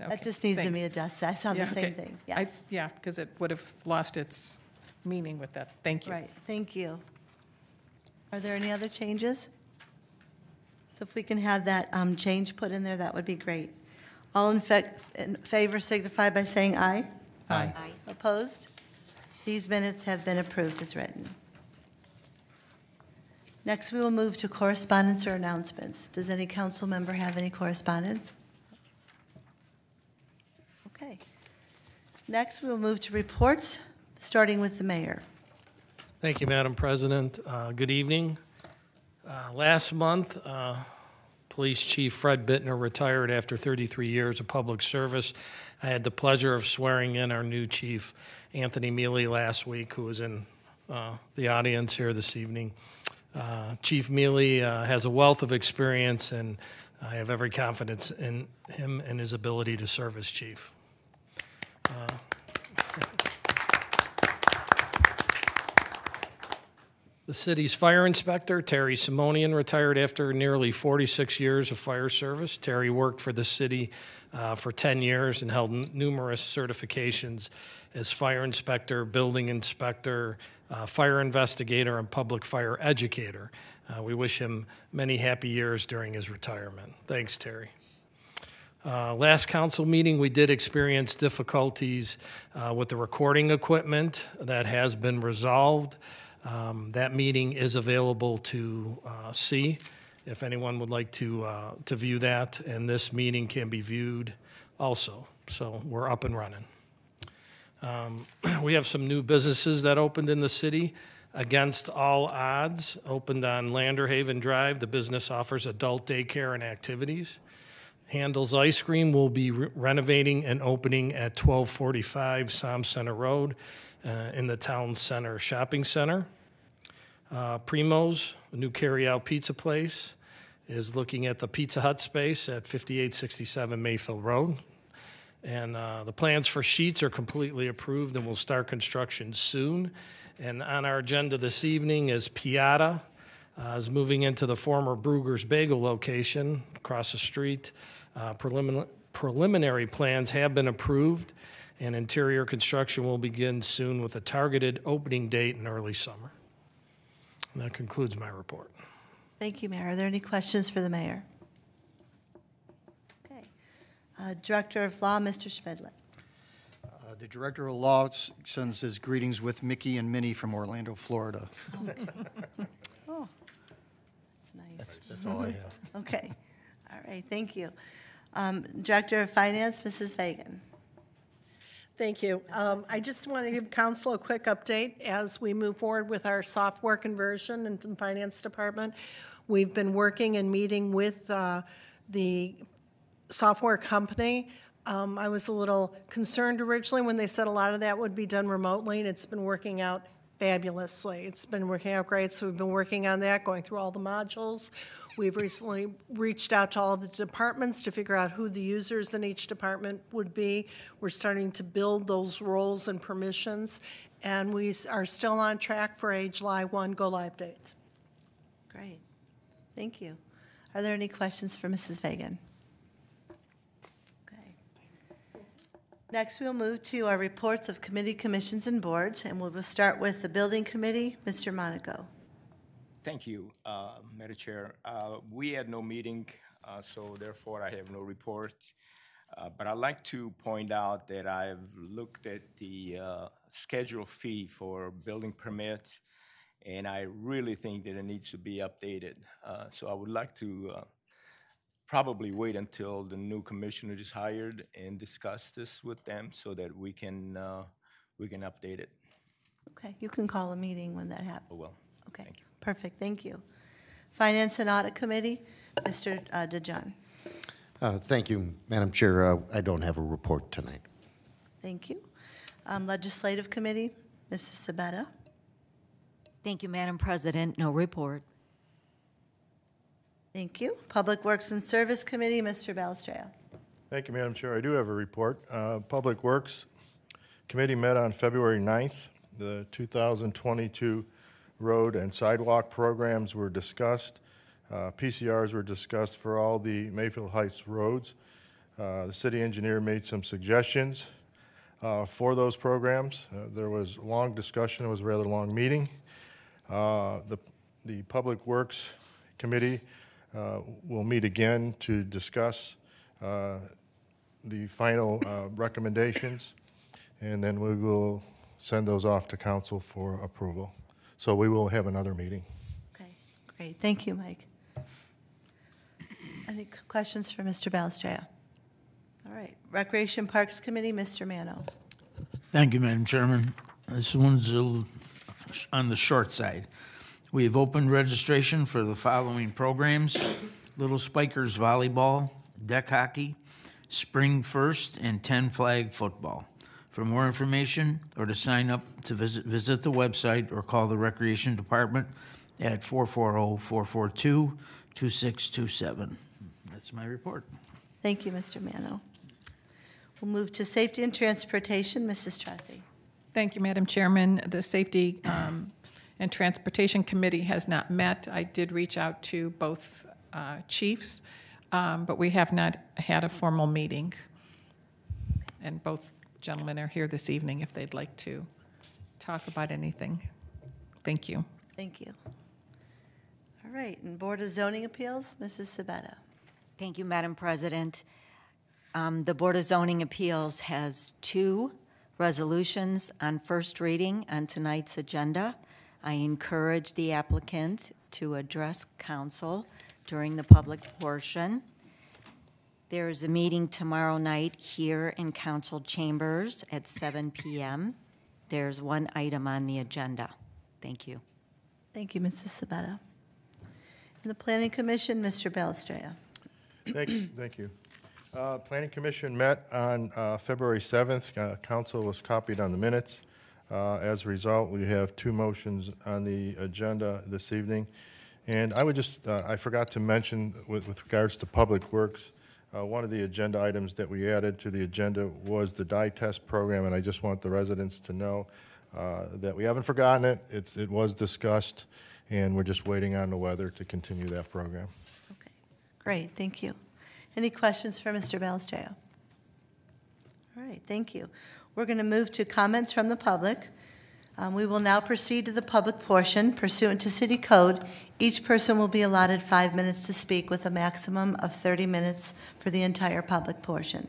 Okay, That just needs to be thanks. adjusted. I saw the Yeah, same okay. thing. I- Yes. Yeah, because it would have lost its meaning with that. Thank you. Right, thank you. Are there any other changes? So if we can have that um, change put in there, that would be great. All in fa- in favor signify by saying aye. Aye. Aye. Opposed? These minutes have been approved as written. Next, we will move to correspondence or announcements. Does any council member have any correspondence? Okay. Next, we will move to reports, starting with the mayor. Thank you, Madam President. Uh, Good evening. Uh, Last month, uh, Police Chief Fred Bittner retired after 33 years of public service. I had the pleasure of swearing in our new chief, Anthony Mealy, last week, who was in uh, the audience here this evening. Uh, Chief Mealy uh, has a wealth of experience, and I have every confidence in him and his ability to serve as chief. The city's fire inspector, Terry Simonian, retired after nearly 46 years of fire service. Terry worked for the city uh, for 10 years and held numerous certifications as fire inspector, building inspector, uh, fire investigator, and public fire educator. Uh, we wish him many happy years during his retirement. Thanks, Terry. Uh, Last council meeting, we did experience difficulties uh, with the recording equipment. That has been resolved. Um, That meeting is available to uh, see if anyone would like to, uh, to view that, and this meeting can be viewed also. So we're up and running. Um, We have some new businesses that opened in the city. Against All Odds opened on Lander Haven Drive. The business offers adult daycare and activities. Handel's Ice Cream will be re- renovating and opening at 1245 Som Center Road in the Town Center Shopping Center. Uh, Primo's, a new carry-out pizza place, is looking at the Pizza Hut space at 5867 Mayfield Road. And uh, the plans for Sheetz are completely approved and will start construction soon. And on our agenda this evening is Piada, uh, is moving into the former Bruegger's Bagel location across the street. Uh, prelimin- Preliminary plans have been approved, and interior construction will begin soon with a targeted opening date in early summer. And that concludes my report. Thank you, Mayor. Are there any questions for the mayor? Okay. Uh, Director of Law, Mr. Schmidle. Uh, The Director of Law sends his greetings with Mickey and Minnie from Orlando, Florida. Oh, that's nice. That's all I have. Okay, all right, thank you. Um, Director of Finance, Mrs. Fagan. Thank you. Um, I just want to give council a quick update as we move forward with our software conversion in the finance department. We've been working and meeting with uh, the software company. Um, I was a little concerned originally when they said a lot of that would be done remotely, and it's been working out fabulously. It's been working out great, so we've been working on that, going through all the modules. We've recently reached out to all the departments to figure out who the users in each department would be. We're starting to build those roles and permissions, and we are still on track for a July 1 go-live date. Great, thank you. Are there any questions for Mrs. Fagan? Okay. Next, we'll move to our reports of committee, commissions, and boards, and we will start with the Building Committee. Mr. Monaco. Thank you, uh, Madam Chair. Uh, We had no meeting, uh, so therefore I have no report. Uh, But I'd like to point out that I've looked at the uh, schedule fee for building permit, and I really think that it needs to be updated. Uh, So I would like to probably wait until the new commissioner is hired and discuss this with them so that we can, uh, we can update it. Okay, you can call a meeting when that happens. Oh, well. Okay, Thank you. perfect, thank you. Finance and Audit Committee, Mr. uh, DeJohn. Uh, Thank you, Madam Chair. Uh, I don't have a report tonight. Thank you. Um, Legislative Committee, Mrs. Sabetta. Thank you, Madam President. No report. Thank you. Public Works and Service Committee, Mr. Belstrea. Thank you, Madam Chair. I do have a report. Uh, Public Works Committee met on February 9th. The 2022 road and sidewalk programs were discussed. Uh, PCRs were discussed for all the Mayfield Heights roads. Uh, The city engineer made some suggestions uh, for those programs. Uh, There was long discussion, it was a rather long meeting. Uh, The the Public Works Committee uh, will meet again to discuss uh, the final uh, recommendations, and then we will send those off to council for approval. So we will have another meeting. Okay, great. Thank you, Mike. Any questions for Mr. Belstrea? All right. Recreation Parks Committee, Mr. Mano. Thank you, Madam Chairman. This one's a little on the short side. We have opened registration for the following programs: Little Spikers Volleyball, Deck Hockey, Spring First, and Ten Flag Football. For more information or to sign up to visit, visit the website or call the Recreation Department at oh, 440-442-2627. That's my report. Thank you, Mr. Mano. We'll move to Safety and Transportation, Mrs. Tressi. Thank you, Madam Chairman. The Safety um, and Transportation Committee has not met. I did reach out to both uh, chiefs, um, but we have not had a formal meeting. And both gentlemen are here this evening if they'd like to talk about anything. Thank you. Thank you. All right, and Board of Zoning Appeals, Mrs. Sabetta. Thank you, Madam President. Um, The Board of Zoning Appeals has two resolutions on first reading on tonight's agenda. I encourage the applicant to address council during the public portion. There is a meeting tomorrow night here in council chambers at 7 PM. There's one item on the agenda. Thank you. Thank you, Mrs. Sabetta. And the Planning Commission, Mr. Belstrea. Thank you, thank you. Uh, Planning Commission met on uh, February 7th. Uh, Council was copied on the minutes. Uh, As a result, we have two motions on the agenda this evening. And I would just, uh, I forgot to mention with with regards to Public Works, uh, one of the agenda items that we added to the agenda was the dye test program, and I just want the residents to know uh, that we haven't forgotten it. It's, it was discussed, and we're just waiting on the weather to continue that program. Okay, great, thank you. Any questions for Mr. Belstrea? All right, thank you. We're going to move to comments from the public. Um, We will now proceed to the public portion pursuant to city code. Each person will be allotted five minutes to speak with a maximum of 30 minutes for the entire public portion.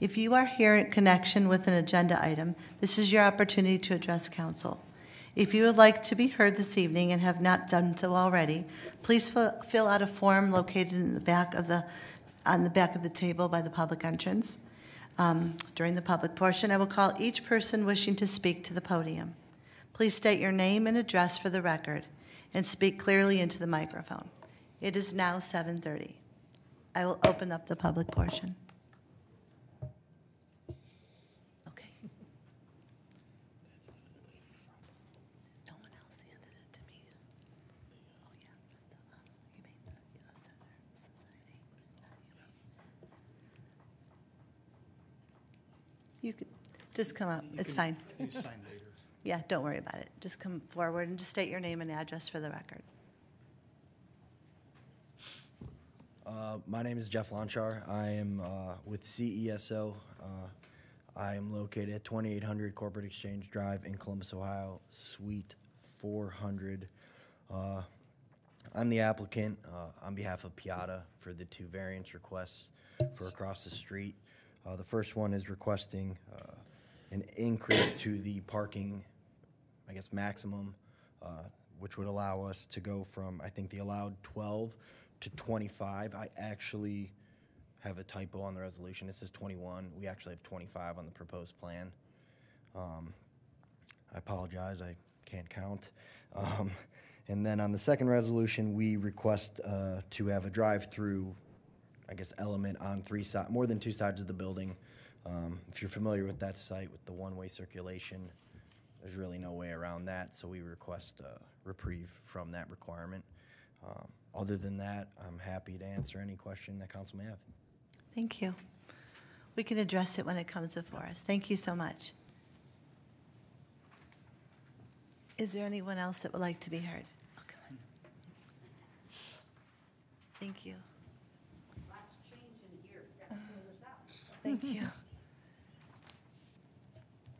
If you are here in connection with an agenda item, this is your opportunity to address council. If you would like to be heard this evening and have not done so already, please fill out a form located in the back of the, on the back of the table by the public entrance. Um, During the public portion, I will call each person wishing to speak to the podium. Please state your name and address for the record, and speak clearly into the microphone. It is now 7:30. I will open up the public portion. Okay. No one else handed it to me. Oh, yeah. the, uh, Humane Center Society. You could, just come up, it's fine. Please sign later. Yeah, don't worry about it. Just come forward and just state your name and address for the record. Uh, my name is Jeff Lonchar. I am uh, with CESO. Uh, I am located at 2800 Corporate Exchange Drive in Columbus, Ohio, Suite 400. Uh, I'm the applicant uh, on behalf of Piada for the two variance requests for across the street. Uh, the first one is requesting uh, an increase to the parking, I guess, maximum, uh, which would allow us to go from, I think, the allowed 12 to 25. I actually have a typo on the resolution. It says 21. We actually have 25 on the proposed plan. Um, I apologize, I can't count. Um, and then on the second resolution, we request uh, to have a drive-through, I guess, element on three sides, more than two sides of the building. Um, if you're familiar with that site with the one-way circulation, there's really no way around that, so we request a reprieve from that requirement. Um, other than that, I'm happy to answer any question that council may have. Thank you. We can address it when it comes before us. Thank you so much. Is there anyone else that would like to be heard? Oh, come on. Thank you. Thank you.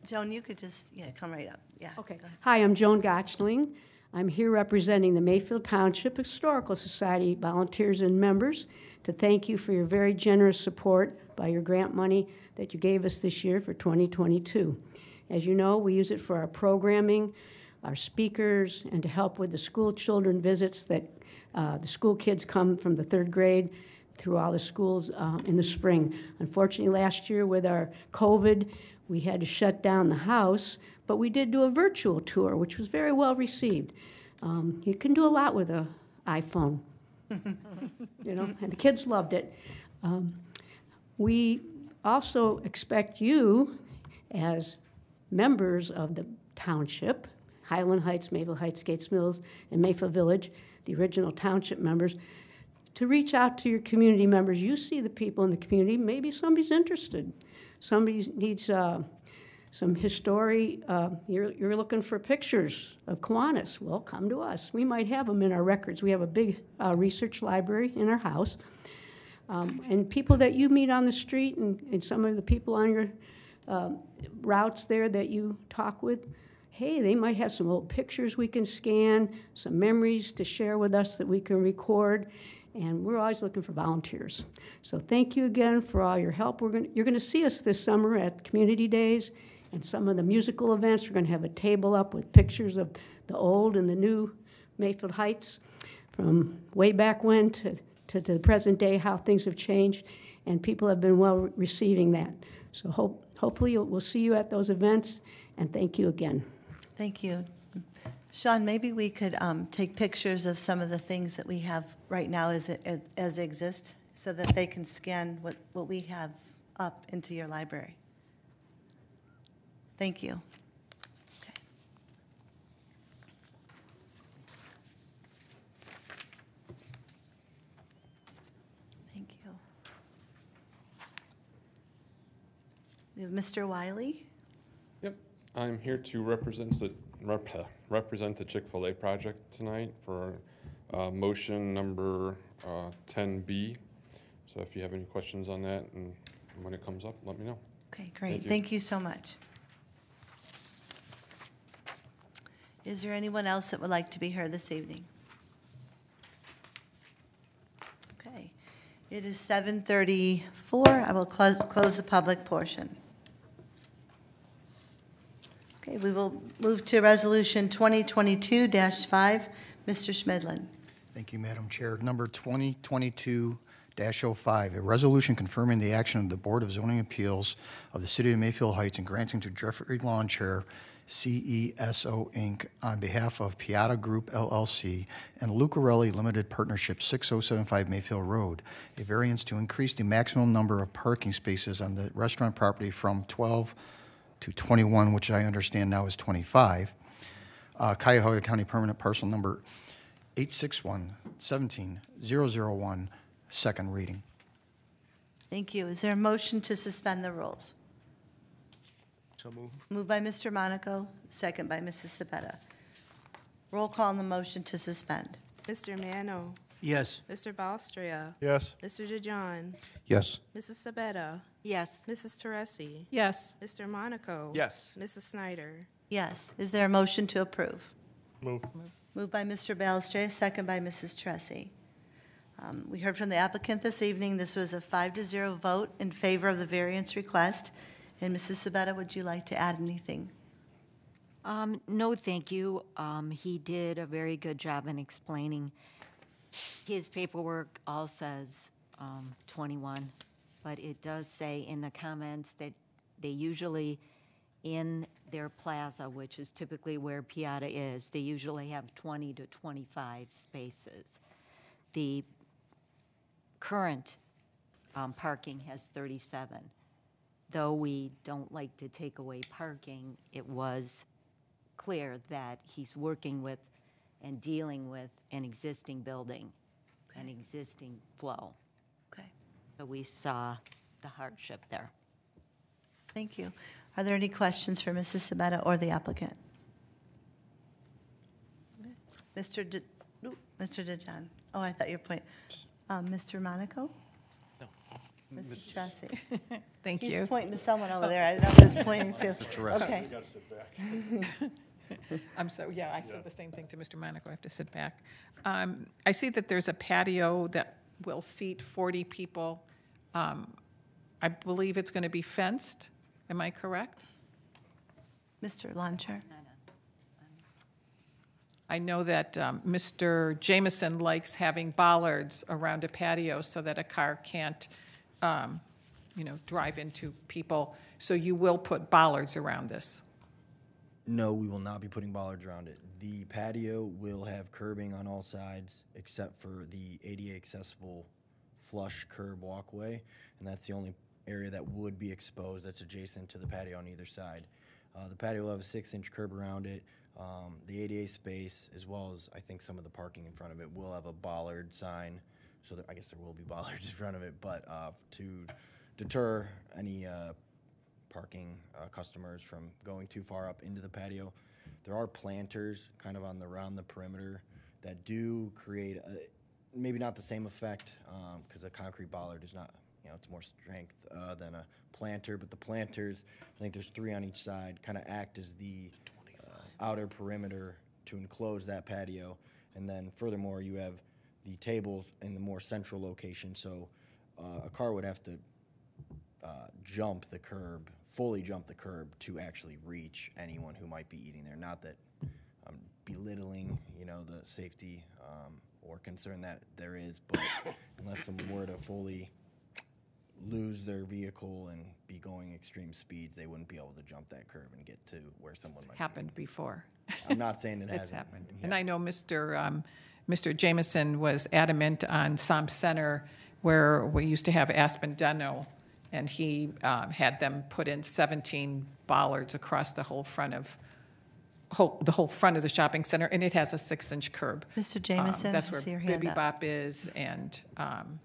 Joan, you could just, yeah, come right up. Yeah. Okay. Hi, I'm Joan Gotchling. I'm here representing the Mayfield Township Historical Society volunteers and members to thank you for your very generous support by your grant money that you gave us this year for 2022. As you know, we use it for our programming, our speakers, and to help with the school children visits that uh, the school kids come from the third grade through all the schools uh, in the spring. Unfortunately, last year with our COVID, we had to shut down the house, but we did do a virtual tour, which was very well received. Um, you can do a lot with an iPhone, you know, and the kids loved it. Um, we also expect you, as members of the township, Highland Heights, Mayfield Heights, Gates Mills, and Mayfield Village, the original township members, to reach out to your community members. You see the people in the community, maybe somebody's interested. Somebody needs uh, some history. Uh, you're, you're looking for pictures of Kiwanis. Well, come to us. We might have them in our records. We have a big uh, research library in our house. Um, and people that you meet on the street and, and some of the people on your um, routes there that you talk with, hey, they might have some old pictures we can scan, some memories to share with us that we can record, and we're always looking for volunteers. So thank you again for all your help. We're gonna, you're going to see us this summer at Community Days and some of the musical events. We're going to have a table up with pictures of the old and the new Mayfield Heights from way back when to, to, to the present day, how things have changed, and people have been well receiving that. So hope, hopefully we'll see you at those events, and thank you again. Thank you. Sean, maybe we could um, take pictures of some of the things that we have right now as, it- as they exist, so that they can scan what, what we have up into your library. Thank you. Thank you. Mr. Wiley. Yep, I'm here to represent the, rep- uh, represent the Chick-fil-A project tonight for uh, motion number uh, 10B. So if you have any questions on that and when it comes up, let me know. Okay, Thank great. you. Thank you so much. Is there anyone else that would like to be heard this evening? Okay. It is 7:34. I will close, close the public portion. Okay, we will move to Resolution 2022-5. Mr. Schmidlin. Thank you, Madam Chair. Number 2022-05, a resolution confirming the action of the Board of Zoning Appeals of the City of Mayfield Heights and granting to Jeffrey Lonchar, CESO Inc., on behalf of Piada Group LLC and Lucarelli Limited Partnership, 6075 Mayfield Road, a variance to increase the maximum number of parking spaces on the restaurant property from 12 to 21, which I understand now is 25. Uh, Cuyahoga County Permanent Parcel Number 861-17001, second reading. Thank you. Is there a motion to suspend the rules? So move. Moved by Mr. Monaco, second by Mrs. Sabetta. Roll call on the motion to suspend. Mr. Mano. Yes. Mr. Balstria. Yes. Mr. DeJohn. Yes. Mrs. Sabetta. Yes. Mrs. Teresi. Yes. Mr. Monaco. Yes. Mrs. Snyder. Yes. Is there a motion to approve? Move. Moved by Mr. Balestra, second by Mrs. Tressi. Um, We heard from the applicant this evening. This was a five to zero vote in favor of the variance request. And Mrs. Sabetta, would you like to add anything? Um, no, thank you. Um, he did a very good job in explaining. His paperwork all says, um, twenty-one, but it does say in the comments that they usually, in their plaza, which is typically where Piada is, they usually have twenty to twenty-five spaces. The current, um, parking has thirty-seven. Though we don't like to take away parking, it was clear that he's working with and dealing with an existing building, an existing flow. Okay, So we saw the hardship there. thank you. Are there any questions for Mrs. Sabetta or the applicant? Mr. De, ooh, Mr. DeJohn. Oh, I thought your point. Um, Mr. Monaco? No. Mrs. Tressi. Thank He's you. He's pointing to someone over there. I don't know who he's pointing to. Tressi. Okay. I'm so, yeah, I said the same thing to Mr. Monaco, I have to sit back. Um, I see that there's a patio that will seat 40 people. Um, I believe it's going to be fenced, am I correct? Mr. Lonchar? I know that um, Mr. Jameson likes having bollards around a patio so that a car can't, um, you know, drive into people. So you will put bollards around this? No, we will not be putting bollards around it. The patio will have curbing on all sides except for the ADA accessible flush curb walkway, and that's the only area that would be exposed that's adjacent to the patio on either side. Uh, the patio will have a six-inch curb around it. Um, the ADA space, as well as I think some of the parking in front of it, will have a bollard sign. So there, I guess there will be bollards in front of it, but uh, to deter any uh, parking uh, customers from going too far up into the patio. There are planters kind of on the around the perimeter that do create a, maybe not the same effect because a concrete bollard is not you know it's more strength uh, than a planter. But the planters, I think there's three on each side, kind of act as the uh, outer perimeter to enclose that patio. And then furthermore, you have the tables in the more central location. So uh, a car would have to uh, jump the curb, fully jump the curb to actually reach anyone who might be eating there. Not that I'm belittling, you know, the safety um, or concern that there is, but unless someone were to fully lose their vehicle and be going extreme speeds, they wouldn't be able to jump that curb and get to where someone might. Happened before. I'm not saying it It's hasn't. happened. And I know Mr. um, Mr. Jameson was adamant on Som Center, where we used to have Aspen Deno, and he um, had them put in 17 bollards across the whole front of, whole, the whole front of the shopping center, and it has a six-inch curb. Mr. Um, That's where see your hand Bibby. Bop is, and um,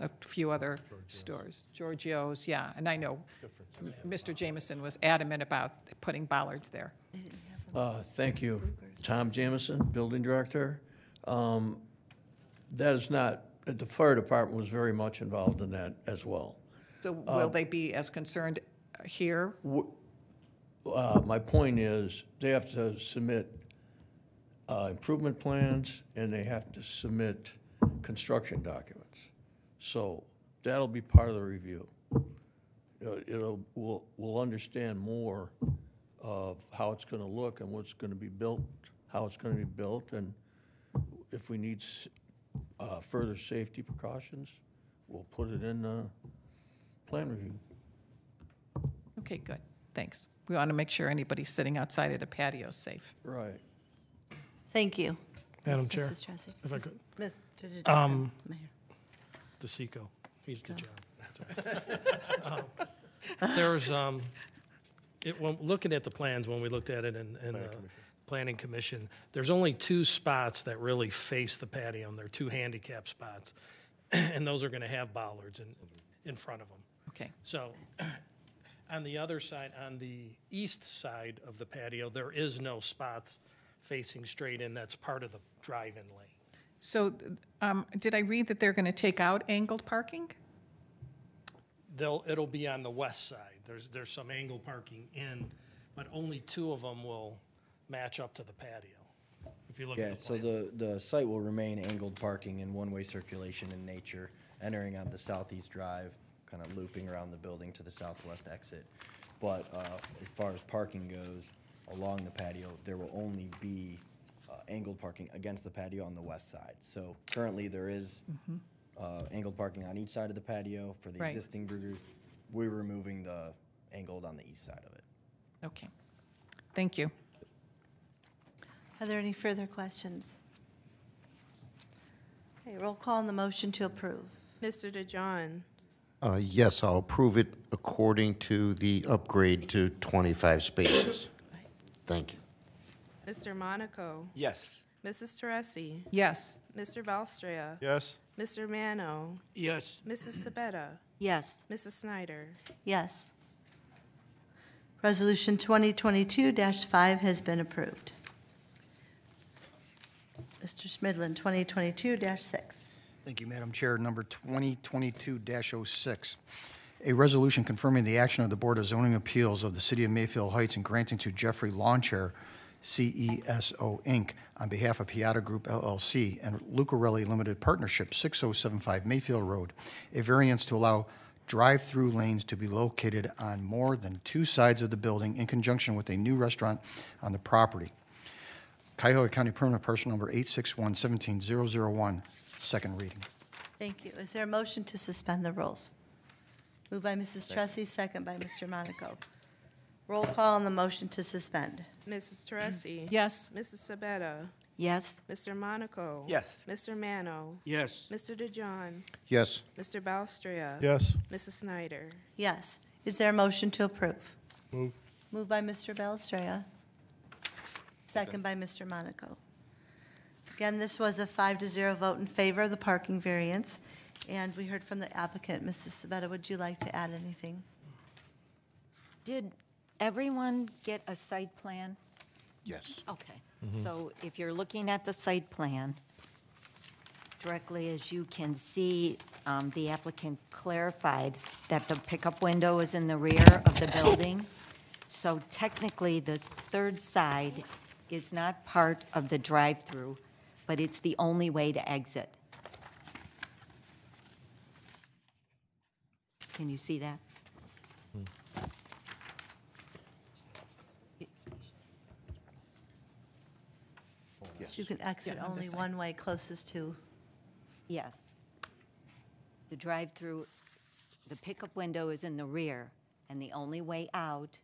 a few other stores. Giorgio's, yeah, and I know Mr. Jameson was adamant about putting bollards there. Uh, Thank you. Tom Jamison, Building Director. Um, That is not, the fire department was very much involved in that as well. So will they be as concerned here? Uh, My point is, they have to submit uh, improvement plans, and they have to submit construction documents. So that'll be part of the review. Uh, It'll, we'll, we'll understand more of how it's gonna look and what's gonna be built, how it's gonna be built, and if we need s- uh, further safety precautions, we'll put it in the plan review. Okay, good, thanks. We want to make sure anybody sitting outside at a patio is safe. Right. Thank you. Madam Chair, Mrs. Tracy. if I could. Mr. Um, Mayor. DiCenzo, he's the John. Um, There's, um, it, when, looking at the plans, when we looked at it in, in the planning commission, there's only two spots that really face the patio, and they're two handicap spots. And those are gonna have bollards in, in front of them. Okay. So, on the other side, on the east side of the patio, there is no spots facing straight in, that's part of the drive-in lane. So, um, did I read that they're going to take out angled parking? They'll, it'll be on the west side. There's, there's some angle parking in, but only two of them will match up to the patio. If you look Yeah, at the so plans. the, the site will remain angled parking and one-way circulation in nature, entering on the southeast drive, kind of looping around the building to the southwest exit. But uh, as far as parking goes, along the patio, there will only be uh, angled parking against the patio on the west side. So currently, there is Mhm. uh, angled parking on each side of the patio for the Right. existing burgers. We're removing the angled on the east side of it. Okay, thank you. Are there any further questions? Okay, roll call on the motion to approve. Mr. DeJohn, Uh, Yes, I'll approve it according to the upgrade to 25 spaces. Thank you. Mr. Monaco, Yes. Mrs. Teresi, Yes. Mr. Balstria. Yes. Mr. Mano, Yes. Mrs. Sabetta, Yes. Mrs. Snyder. Yes. Resolution 2022-5 has been approved. Mr. Schmidlin, 2022-6. Thank you, Madam Chair. Number 2022-06, a resolution confirming the action of the Board of Zoning Appeals of the City of Mayfield Heights and granting to Jeffrey Lonchar, CESO Inc., on behalf of Piada Group LLC and Lucarelli Limited Partnership, 6075 Mayfield Road, a variance to allow drive-through lanes to be located on more than two sides of the building in conjunction with a new restaurant on the property. Cuyahoga County Permanent Parcel Number 861-17001, second reading. Thank you. Is there a motion to suspend the rules? Moved by Mrs. Tressi, second by Mr. Monaco. Roll call on the motion to suspend. Mrs. Teresi. Yes. Mrs. Sabetta, Yes. Mr. Monaco. Yes. Mr. Mano, Yes. Mr. DeJohn, Yes. Mr. Balstria. Yes. Mrs. Snyder. Yes. Is there a motion to approve? Move. Moved by Mr. Belstraya, second by Mr. Monaco. Again, this was a five to zero vote in favor of the parking variance, and we heard from the applicant. Mrs. Sabetta, would you like to add anything? Did everyone get a site plan? Yes. Okay. So if you're looking at the site plan, directly as you can see, um, the applicant clarified that the pickup window is in the rear of the building. So technically, the third side is not part of the drive-through, but it's the only way to exit. Can you see that? Yes. You can exit Yeah, on only this side. one way closest to, Yes. The drive-through, the pickup window is in the rear, and the only way out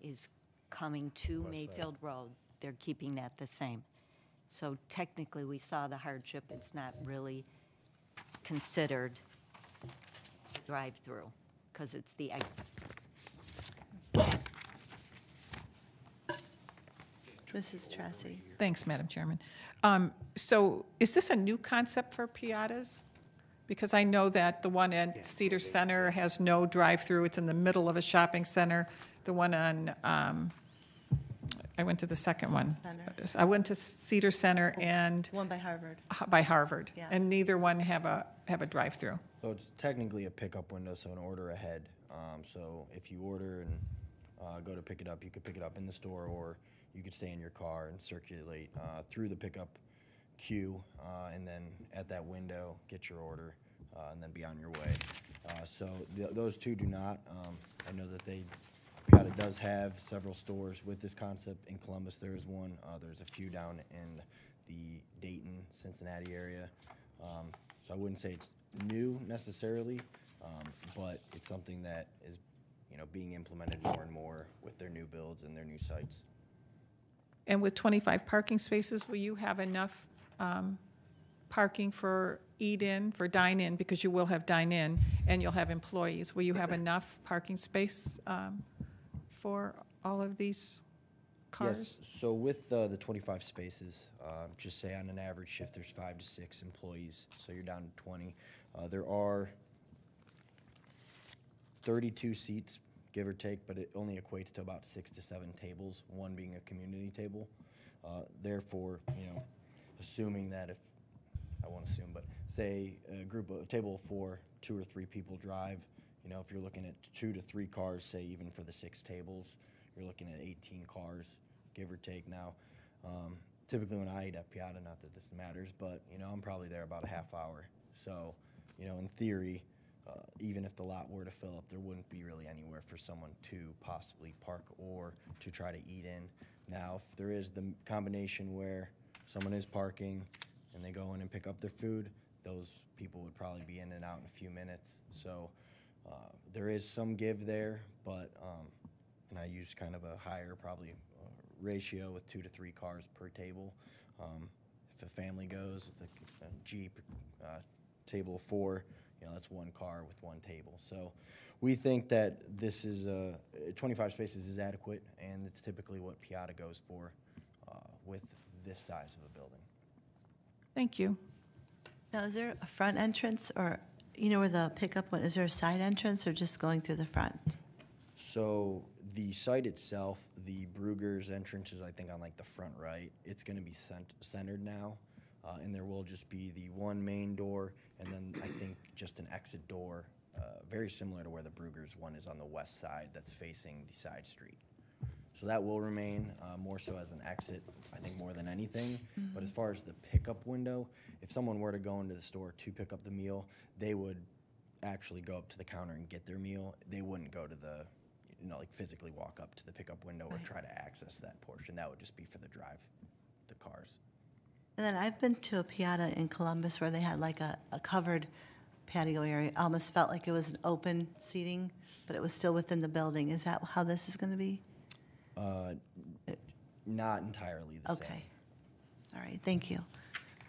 is coming to Mayfield Road. They're keeping that the same. So technically, we saw the hardship. It's not really considered drive-through, because it's the exit. Mrs. Tressi. Thanks, Madam Chairman. Um, So is this a new concept for Piadas? Because I know that the one at Cedar Center has no drive-through, it's in the middle of a shopping center. The one on, um, I went to the second one. Center. I went to Cedar Center and One by Harvard. by Harvard. Yeah. And neither one have a, have a drive-through. So it's technically a pickup window, so an order ahead. Um, so if you order and uh, go to pick it up, you could pick it up in the store, or you could stay in your car and circulate uh, through the pickup queue, uh, and then at that window get your order. uh, and then be on your way. Uh, So th- those two do not. Um, I know that they, Piada does have several stores with this concept. In Columbus, there is one. Uh, There's a few down in the Dayton, Cincinnati area. Um, So I wouldn't say it's new necessarily, um, but it's something that is, you know, being implemented more and more with their new builds and their new sites. And with 25 parking spaces, will you have enough um, parking for eat-in, for dine-in, because you will have dine-in, and you'll have employees? Will you have enough parking space um, for all of these cars? Yes, so with uh, the 25 spaces, uh, just say on an average shift, there's five to six employees, so you're down to 20. Uh, There are 32 seats, give or take, but it only equates to about six to seven tables, one being a community table. Uh, Therefore, you know, assuming that if, I won't assume, but say a group of, a table of four, two or three people drive, you know, if you're looking at two to three cars, say even for the six tables, you're looking at 18 cars, give or take. Now, um, typically when I eat at Piada, not that this matters, but you know, I'm probably there about a half hour. So, you know, in theory, uh, even if the lot were to fill up, there wouldn't be really anywhere for someone to possibly park or to try to eat in. Now, if there is the combination where someone is parking and they go in and pick up their food, those people would probably be in and out in a few minutes. So uh, there is some give there, but, um, and I use kind of a higher probably uh, ratio with two to three cars per table. Um, If a family goes with a a Jeep, uh, table of four, you know, that's one car with one table. So we think that this is, uh, 25 spaces is adequate, and it's typically what Piada goes for uh, with this size of a building. Thank you. Now, is there a front entrance, or, you know where the pickup went, is there a side entrance, or just going through the front? So the site itself, the Bruegger's entrance is, I think, on like the front right. It's going to be cent- centered now, uh, and there will just be the one main door, and then I think just an exit door, uh, very similar to where the Bruegger's one is on the west side, that's facing the side street. So that will remain uh, more so as an exit, I think, more than anything. But as far as the pickup window, if someone were to go into the store to pick up the meal, they would actually go up to the counter and get their meal. They wouldn't go to the, you know, like physically walk up to the pickup window or try to access that portion. That would just be for the drive, the cars. And then I've been to a Piada in Columbus where they had like a, a covered patio area. Almost felt like it was an open seating, but it was still within the building. Is that how this is going to be? Uh, not entirely the same. Okay. All right, thank you.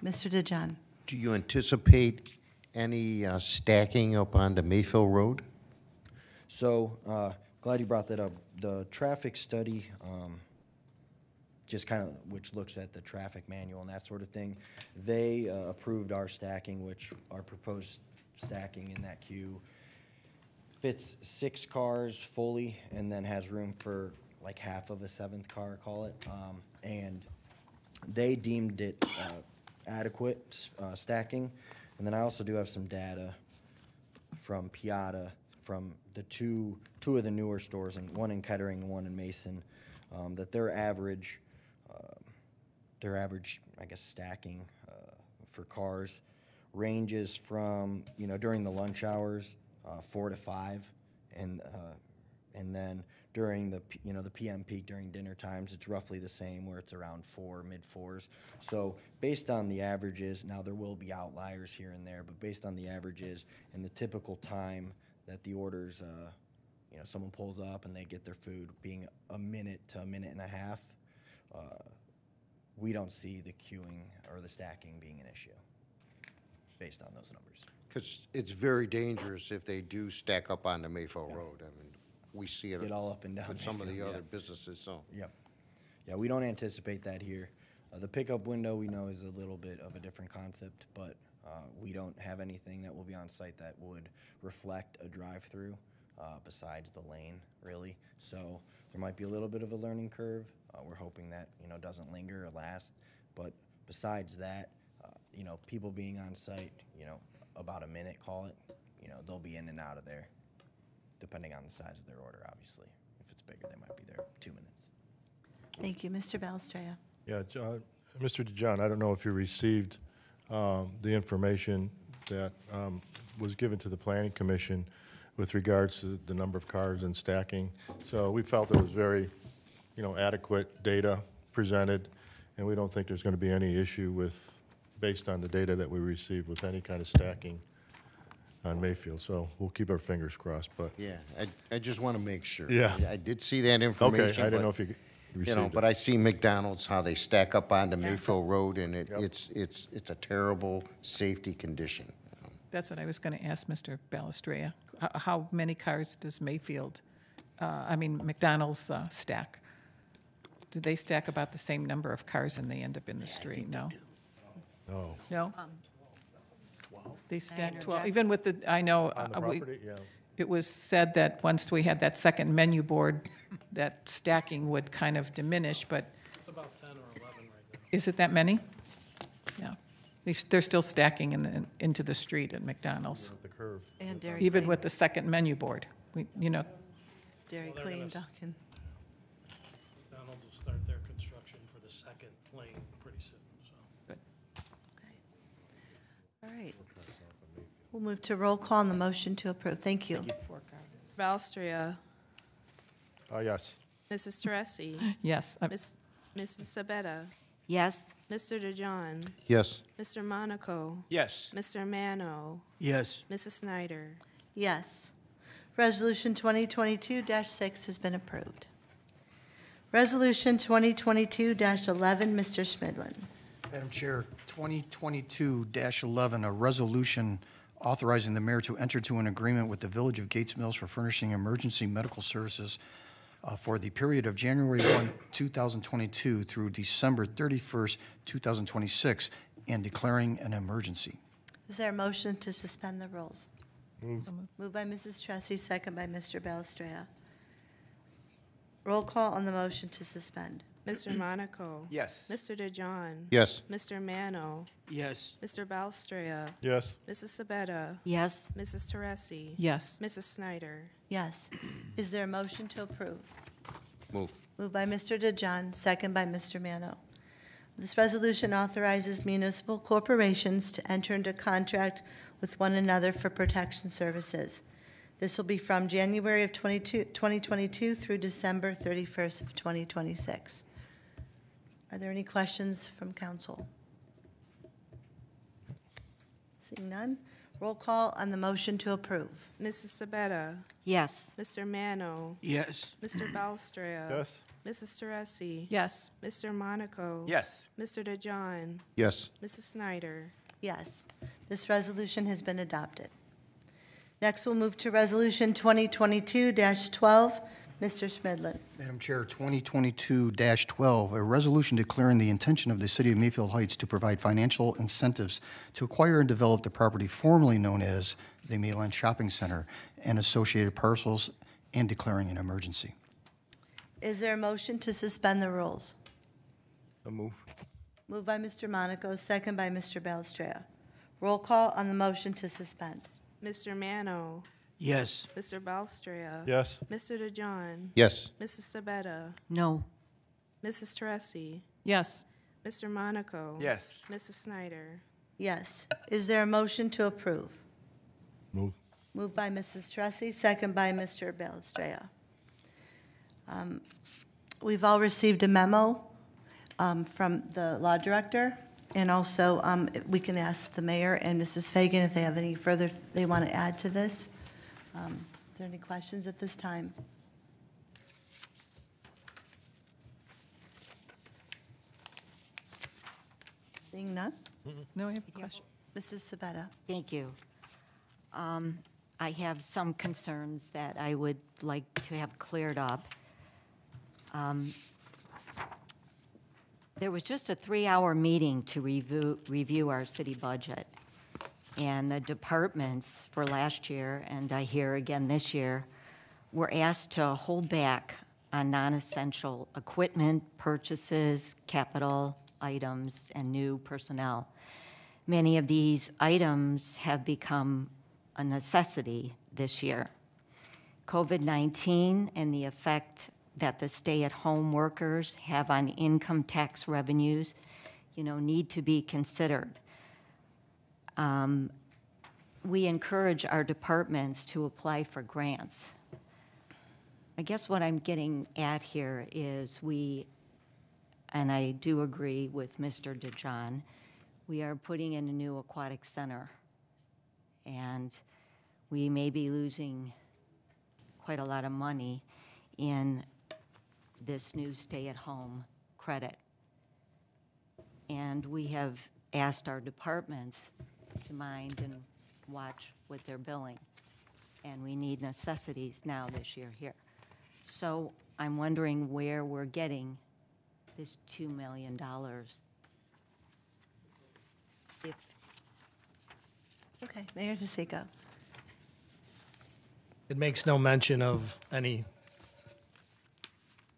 Mr. DeJohn? Do you anticipate any uh, stacking up on the Mayfield Road? So, uh, glad you brought that up. The traffic study, um, just kind of, which looks at the traffic manual and that sort of thing, they uh, approved our stacking, which our proposed stacking in that queue fits six cars fully and then has room for like half of a seventh car, call it. Um, and they deemed it uh, adequate uh, stacking. And then I also do have some data from Piada, from the two, two of the newer stores, and one in Kettering one in Mason, um, that their average, uh, their average, I guess, stacking uh, for cars ranges from, you know, during the lunch hours, uh, four to five, and, uh, and then during the, you know, the PM peak during dinner times, it's roughly the same, where it's around four, mid fours. So based on the averages, now there will be outliers here and there, but based on the averages and the typical time that the orders, uh, you know, someone pulls up and they get their food being a minute to a minute and a half, uh, we don't see the queuing or the stacking being an issue based on those numbers. Because it's very dangerous if they do stack up on the Mayfield Road. I mean, we see it. Get all up and down With some of the Mayfield, yeah. other businesses, so. Yep. Yeah, we don't anticipate that here. Uh, the pickup window we know is a little bit of a different concept, but uh, we don't have anything that will be on site that would reflect a drive-through uh, besides the lane, really. So there might be a little bit of a learning curve. Uh, we're hoping that you know doesn't linger or last, but besides that, uh, you know, people being on site, you know, about a minute, call it. You know, they'll be in and out of there, depending on the size of their order. Obviously, if it's bigger, they might be there two minutes. Thank you. Mr. Balstraya? Yeah, Jo- Mr. DeJohn, I don't know if you received um, the information that um, was given to the planning commission with regards to the number of cars and stacking. So we felt it was very, you know, adequate data presented, and we don't think there's going to be any issue with, based on the data that we received, with any kind of stacking on Mayfield. So we'll keep our fingers crossed, but. Yeah, I, I just want to make sure. Yeah. I did see that information. okay, I didn't but, know if you You know, received but it. I see McDonald's, how they stack up onto Mayfield Road, and it, it's, it's, it's a terrible safety condition. That's what I was going to ask Mr. Balestria. H- How many cars does Mayfield, uh, I mean McDonald's uh, stack? Do they stack about the same number of cars and they end up in the street? No? No. No? They stack 12, even with the, I know. On the uh, we- property, yeah. It was said that once we had that second menu board, that stacking would kind of diminish, but It's about 10 or 11 right now. is it that many? Yeah. They s- They're still stacking in, the- into the street at McDonald's, The curve. And Dairy even Queen. with the second menu board. We, you know, Dairy Well, they're Queen, gonna Dunkin'. McDonald's will start their construction for the second lane pretty soon, so. All right. We'll move to roll call on the motion to approve. Thank you. Valstria, Uh, yes. Mrs. Teresi, yes. I- Miss, Mrs. Sabetta, Yes, Mr. DeJohn, Yes. Mr. Monaco, Yes. Mr. Mano, Yes. Mrs. Snyder. Yes. Resolution 2022-6 has been approved. Resolution 2022-11, Mr. Schmidlin. Madam Chair, 2022-11, a resolution authorizing the mayor to enter to an agreement with the Village of Gates Mills for furnishing emergency medical services uh, for the period of January 1, 2022 through December 31st, 2026, and declaring an emergency. Is there a motion to suspend the rules? Moved by Mrs. Tressi, second by Mr. Belestrea. Roll call on the motion to suspend. Mr. Monaco. Yes. Mr. DeJohn. Yes. Mr. Mano, Yes. Mr. Balstria, Yes. Mrs. Sabetta, yes, Mrs. Teresi. Yes. Mrs. Snyder. Yes. Is there a motion to approve? Move. Moved by Mr. DeJohn, second by Mr. Mano. This resolution authorizes municipal corporations to enter into contract with one another for protection services. This will be from January of 22 2022 through December 31st of 2026. Are there any questions from council? Seeing none, roll call on the motion to approve. Mrs. Sabetta, yes, Mr. Mano, Yes. Mr. Balstria. Yes. Mrs. Teresi. Yes. Mr. Monaco. Yes. Mr. DeJohn, Yes. Mrs. Snyder. Yes, this resolution has been adopted. Next, we'll move to Resolution 2022-12. Mr. Schmidlin. Madam Chair, 2022-12, a resolution declaring the intention of the City of Mayfield Heights to provide financial incentives to acquire and develop the property formerly known as the Mayland Shopping Center and associated parcels and declaring an emergency. Is there a motion to suspend the rules? A move. Moved by Mr. Monaco, second by Mr. Belstrea. Roll call on the motion to suspend. Mr. Mano, Yes. Mr. Balstria. Yes. Mr. DeJohn, Yes. Mrs. Sabetta, no, Mrs. Teresi, Yes. Mr. Monaco. Yes. Mrs. Snyder. Yes. Is there a motion to approve? Move. Moved by Mrs. Tressi, second by Mr. Belstrea. Um, We've all received a memo um, from the law director, and also um, we can ask the mayor and Mrs. Fagan if they have any further they want to add to this. Um, Is there any questions at this time? Seeing none? No, I have a question. Mrs. Sabetta? thank you. Um, I have some concerns that I would like to have cleared up. Um, There was just a three-hour meeting to review, review our city budget. And the departments for last year, and I hear again this year, were asked to hold back on non-essential equipment purchases, capital items, and new personnel. Many of these items have become a necessity this year. COVID 19 and the effect that the stay at home workers have on income tax revenues, you know, need to be considered. Um, we encourage our departments to apply for grants. I guess what I'm getting at here is we, and I do agree with Mr. DeJohn, we are putting in a new aquatic center. And we may be losing quite a lot of money in this new stay-at-home credit. And we have asked our departments to mind and watch what they're billing. And we need necessities now this year here. So I'm wondering where we're getting this $2 million. If, Okay, Mayor DiCenzo. It makes no mention of any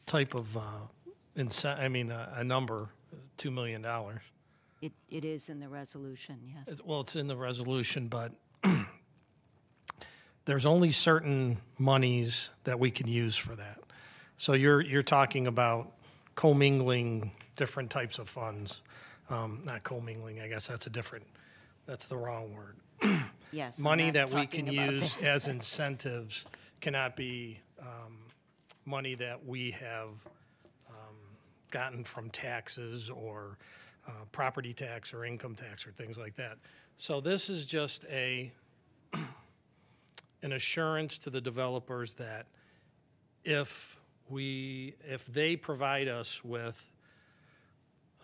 type of, uh, ince- I mean, a, a number, $2 million. It, it is in the resolution, yes. Well, it's in the resolution, but there's only certain monies that we can use for that. So you're, you're talking about commingling different types of funds. Um, Not commingling, I guess that's a different, that's the wrong word. Yes. Money that we can use that. as incentives cannot be um, money that we have um, gotten from taxes or uh, property tax or income tax or things like that. So this is just a, an assurance to the developers that if we, if they provide us with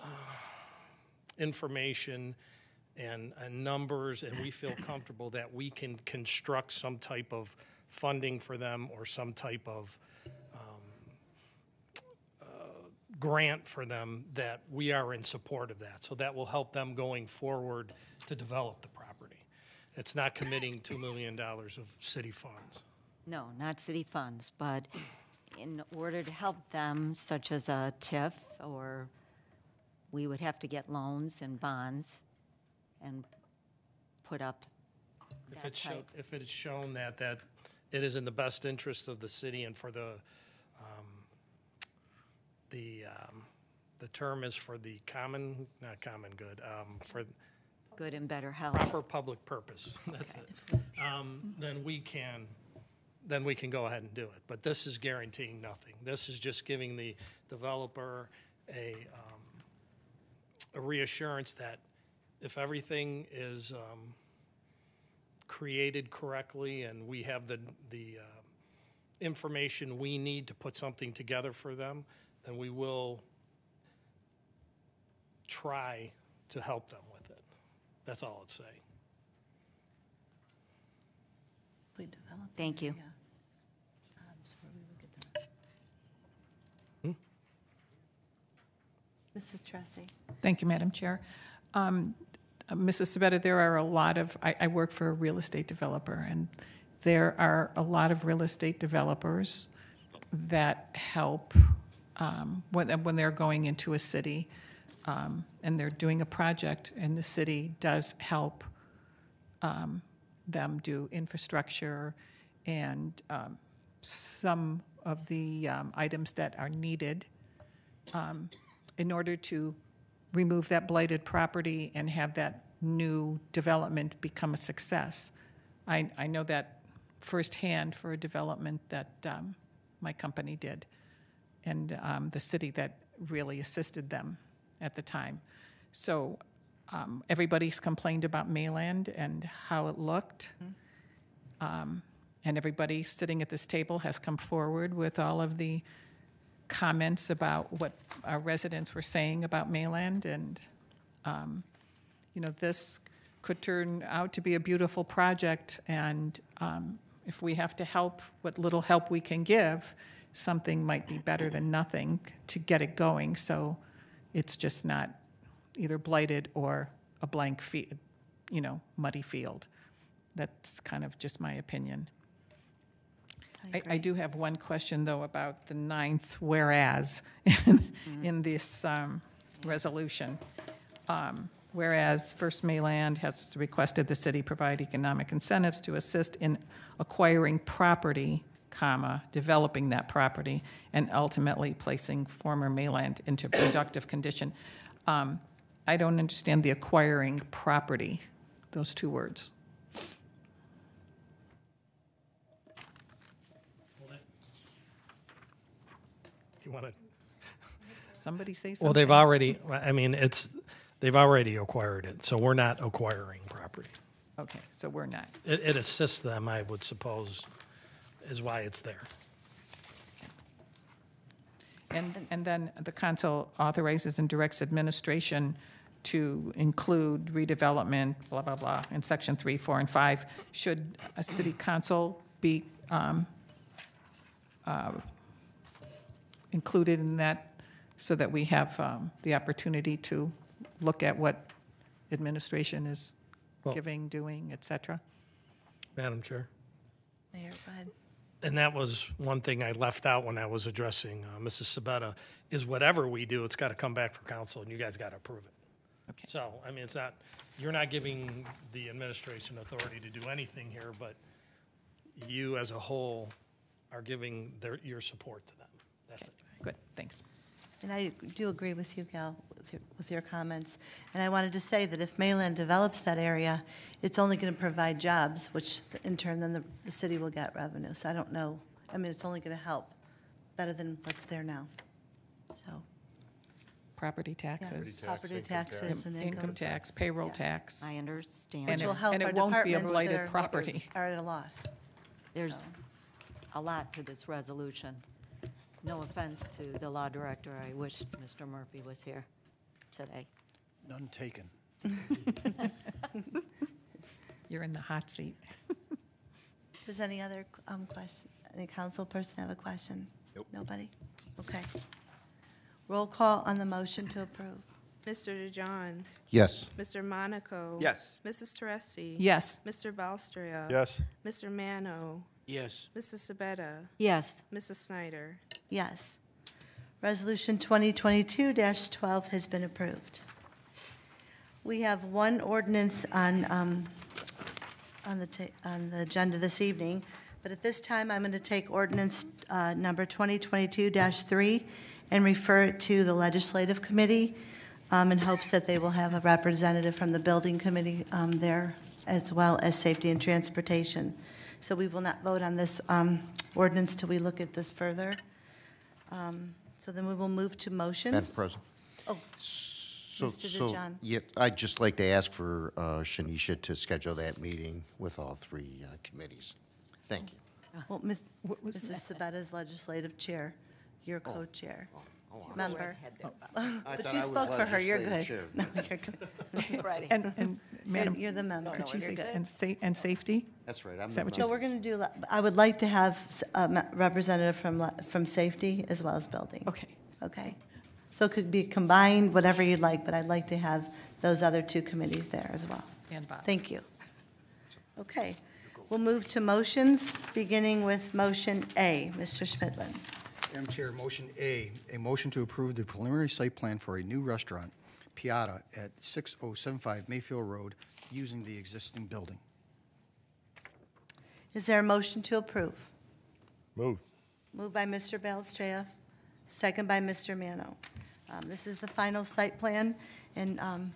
uh, information and, and numbers, and we feel comfortable that we can construct some type of funding for them or some type of grant for them, that we are in support of that. So that will help them going forward to develop the property. It's not committing $2 million of city funds. No, not city funds, but in order to help them, such as a TIF, or we would have to get loans and bonds and put up If it's, show- if it is shown that, that it is in the best interest of the city and for the, um, the, um, the term is for the common, not common good, um, for Good and better health. proper public purpose, that's it. Um, Then we can, then we can go ahead and do it. But this is guaranteeing nothing. This is just giving the developer a, um, a reassurance that if everything is um, created correctly and we have the, the uh, information we need to put something together for them, then we will try to help them with it. That's all I'd say. We develop Thank you. area. Um, so where we would get the- Mrs. Tressi. Thank you, Madam Chair. Um, uh, Mrs. Sabetta, there are a lot of, I, I work for a real estate developer, and there are a lot of real estate developers that help um, when, when they're going into a city um, and they're doing a project, and the city does help um, them do infrastructure and um, some of the um, items that are needed um, in order to remove that blighted property and have that new development become a success. I, I know that firsthand for a development that my company did, and um, the city that really assisted them at the time. So um, everybody's complained about Mayland and how it looked. Um, and everybody sitting at this table has come forward with all of the comments about what our residents were saying about Mayland. And, um, you know, this could turn out to be a beautiful project. And um, if we have to help, what little help we can give, something might be better than nothing to get it going. So it's just not either blighted or a blank field, you know, muddy field. That's kind of just my opinion. I, I do have one question, though, about the ninth whereas in, in this um, resolution. Um, Whereas First Mayland has requested the city provide economic incentives to assist in acquiring property, comma, developing that property, and ultimately placing former Mayland into productive condition. Um, I don't understand the acquiring property, those two words. You want to? Somebody say something. Well, they've already. I mean, it's they've already acquired it, so we're not acquiring property. Okay, so we're not. It, it assists them, I would suppose, is why it's there. And, and then the council authorizes and directs administration to include redevelopment, blah, blah, blah, in section three, four, and five. Should a city council be um, uh, included in that so that we have um, the opportunity to look at what administration is Well- giving, doing, et cetera? Madam Chair? Mayor, go ahead. And that was one thing I left out when I was addressing uh, Mrs. Sabetta, is whatever we do, it's got to come back for council, and you guys got to approve it. Okay. So, I mean, it's not, you're not giving the administration authority to do anything here, but you as a whole are giving their, your support to them. That's it. Good, thanks. And I do agree with you, Gal, with your, with your comments. And I wanted to say that if Mayland develops that area, it's only going to provide jobs, which in turn then the, the city will get revenue. So I don't know, I mean, it's only going to help better than what's there now. So, Property yeah, taxes. property taxes and income. Income tax, payroll tax. I understand. And Which it- will help and our it won't be a departments that blighted are- property. Are at a loss. There's So. a lot to this resolution. No offense to the law director, I wish Mr. Murphy was here today. None taken. You're in the hot seat. Does any other um, question, any council person have a question? Nope. Nobody? Okay. Roll call on the motion to approve. Mr. DeJohn? Yes. Mr. Monaco? Yes. Mrs. Teresi? Yes. Mr. Balstria? Yes. Mr. Mano? Yes. Mrs. Sabetta? Yes, Mrs. Snyder? Yes. Resolution 2022-12 has been approved. We have one ordinance on, um, on the, on the agenda this evening, but at this time, I'm going to take ordinance uh, number 2022-3 and refer it to the Legislative Committee um, in hopes that they will have a representative from the Building Committee um, there, as well as Safety and Transportation. So we will not vote on this um, ordinance till we look at this further. Um, So then we will move to motions. Madam President. Oh, So, Mr. so, DeJohn. yeah, I'd just like to ask for uh, Shanisha to schedule that meeting with all three uh, committees. Thank you. well, Ms. Mrs. Sabetta's legislative chair, your co-chair, member. I But thought you I was spoke for her, you're good. legislative No, you're good. And, and Madam. You're the member. know what you're. And sa, and safety? That's right, I'm Is that what you So we're going to do, I would like to have a representative from, from safety as well as building. Okay. Okay? So it could be combined, whatever you'd like, but I'd like to have those other two committees there as well. And Bob. Thank you. Okay, we'll move to motions, beginning with motion A. Mr. Schmidlin. Madam Chair, motion A, a motion to approve the preliminary site plan for a new restaurant, Piada, at 6075 Mayfield Road, using the existing building. Is there a motion to approve? Move. Moved by Mr. Balestria, second by Mr. Mano. Um, This is the final site plan, and um,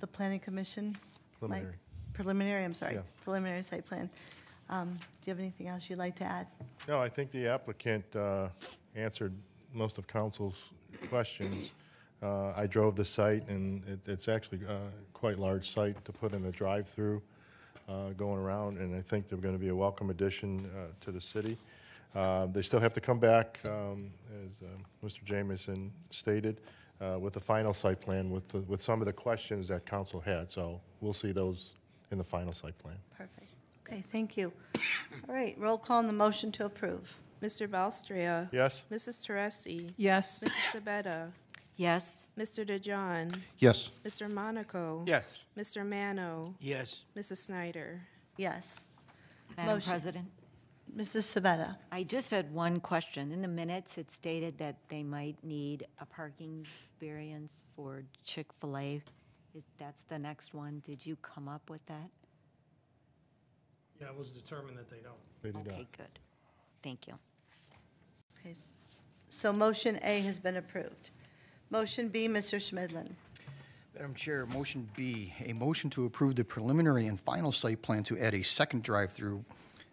the planning commission? might- Preliminary. Preliminary, I'm sorry, Yeah. preliminary site plan. Um, Do you have anything else you'd like to add? No, I think the applicant uh, answered most of council's questions. Uh, I drove the site, and it- it's actually uh, quite large site to put in a drive-through uh, going around, and I think they're going to be a welcome addition uh, to the city. Uh, They still have to come back, um, as um, Mr. Jamison stated, uh, with the final site plan with, the- with some of the questions that council had, so we'll see those in the final site plan. Perfect. Okay, thank you. All right, roll call on the motion to approve. Mr. Balestria? Yes? Mrs. Teresi? Yes. Mrs. Sabetta? Yes, Mr. DeJohn? Yes. Mr. Monaco? Yes. Mr. Mano? Yes. Mrs. Snyder? Yes. Madam Motion. President. Mrs. Sabetta. I just had one question. In the minutes, it stated that they might need a parking variance for Chick-fil-A. That's the next one. Did you come up with that? Yeah, it was determined that they don't. They do not. Okay, good. Thank you. Okay, so motion A has been approved. Motion B, Mr. Schmidlin. Madam Chair, motion B, a motion to approve the preliminary and final site plan to add a second drive-through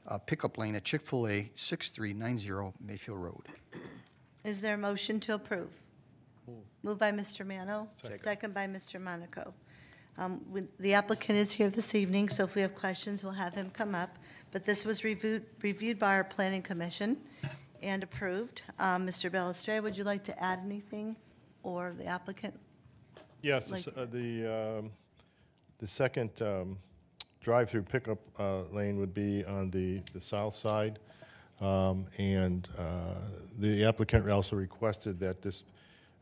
uh, pickup lane at Chick-fil-A 6390 Mayfield Road. Is there a motion to approve? Moved by Mr. Mano, second by Mr. Monaco. Um, we- The applicant is here this evening, so if we have questions, we'll have him come up. But this was reviewed, reviewed by our planning commission and approved. Um, Mr. Balestria, would you like to add anything, or the applicant? Yes, the Like- s- uh, the, um, the second um, drive-through pickup uh, lane would be on the, the south side. Um, And uh, the applicant also requested that this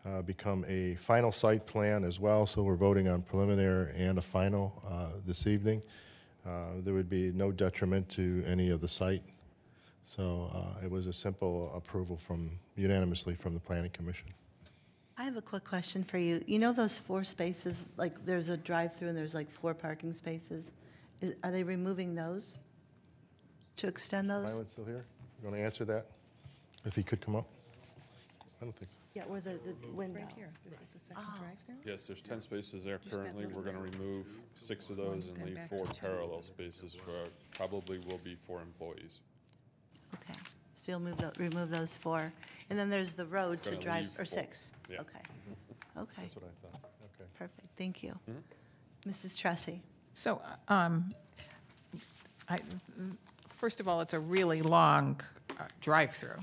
uh, become a final site plan as well, so we're voting on preliminary and a final uh, this evening. Uh, There would be no detriment to any of the site. So uh, it was a simple approval from, unanimously from the planning commission. I have a quick question for you. You know those four spaces, like, there's a drive-through and there's like four parking spaces? Is- Are they removing those to extend those? Mylan still here? You want to answer that? If he could come up? I don't think so. Yeah, where the, window right here. Is it the window. Ah. Yes, there's 10 spaces there currently. We're going to remove six of those and leave four parallel spaces for, probably will be for employees. Okay, so you'll move, tho- remove those four. And then there's the road to Gonna drive, leave or four. six? Yeah. Okay, okay, That's what I thought. Okay. perfect, thank you. Mm-hmm. Mrs. Teresi? So, um, I, first of all, it's a really long uh, drive-through.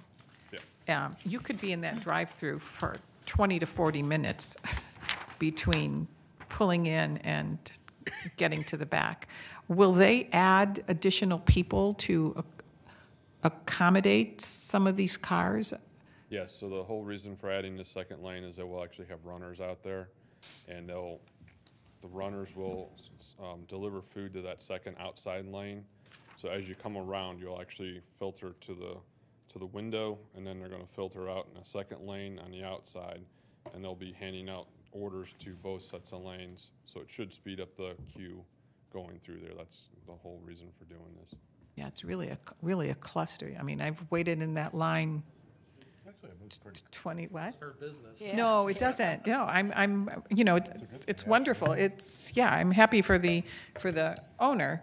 Yeah. Um, You could be in that drive-through for 20 to 40 minutes between pulling in and getting to the back. Will they add additional people to ac- accommodate some of these cars? Yes, so the whole reason for adding the second lane is that we'll actually have runners out there, and they'll, the runners will um, deliver food to that second outside lane. So as you come around, you'll actually filter to the, to the window, and then they're gonna filter out in a second lane on the outside, and they'll be handing out orders to both sets of lanes, so it should speed up the queue going through there. That's the whole reason for doing this. Yeah, it's really a, really a cluster. I mean, I've waited in that line Actually, it moves pretty 20, what? Her business. No, it doesn't. No, I'm, I'm, you know, it's- it's wonderful. It's, yeah, I'm happy for the, for the owner.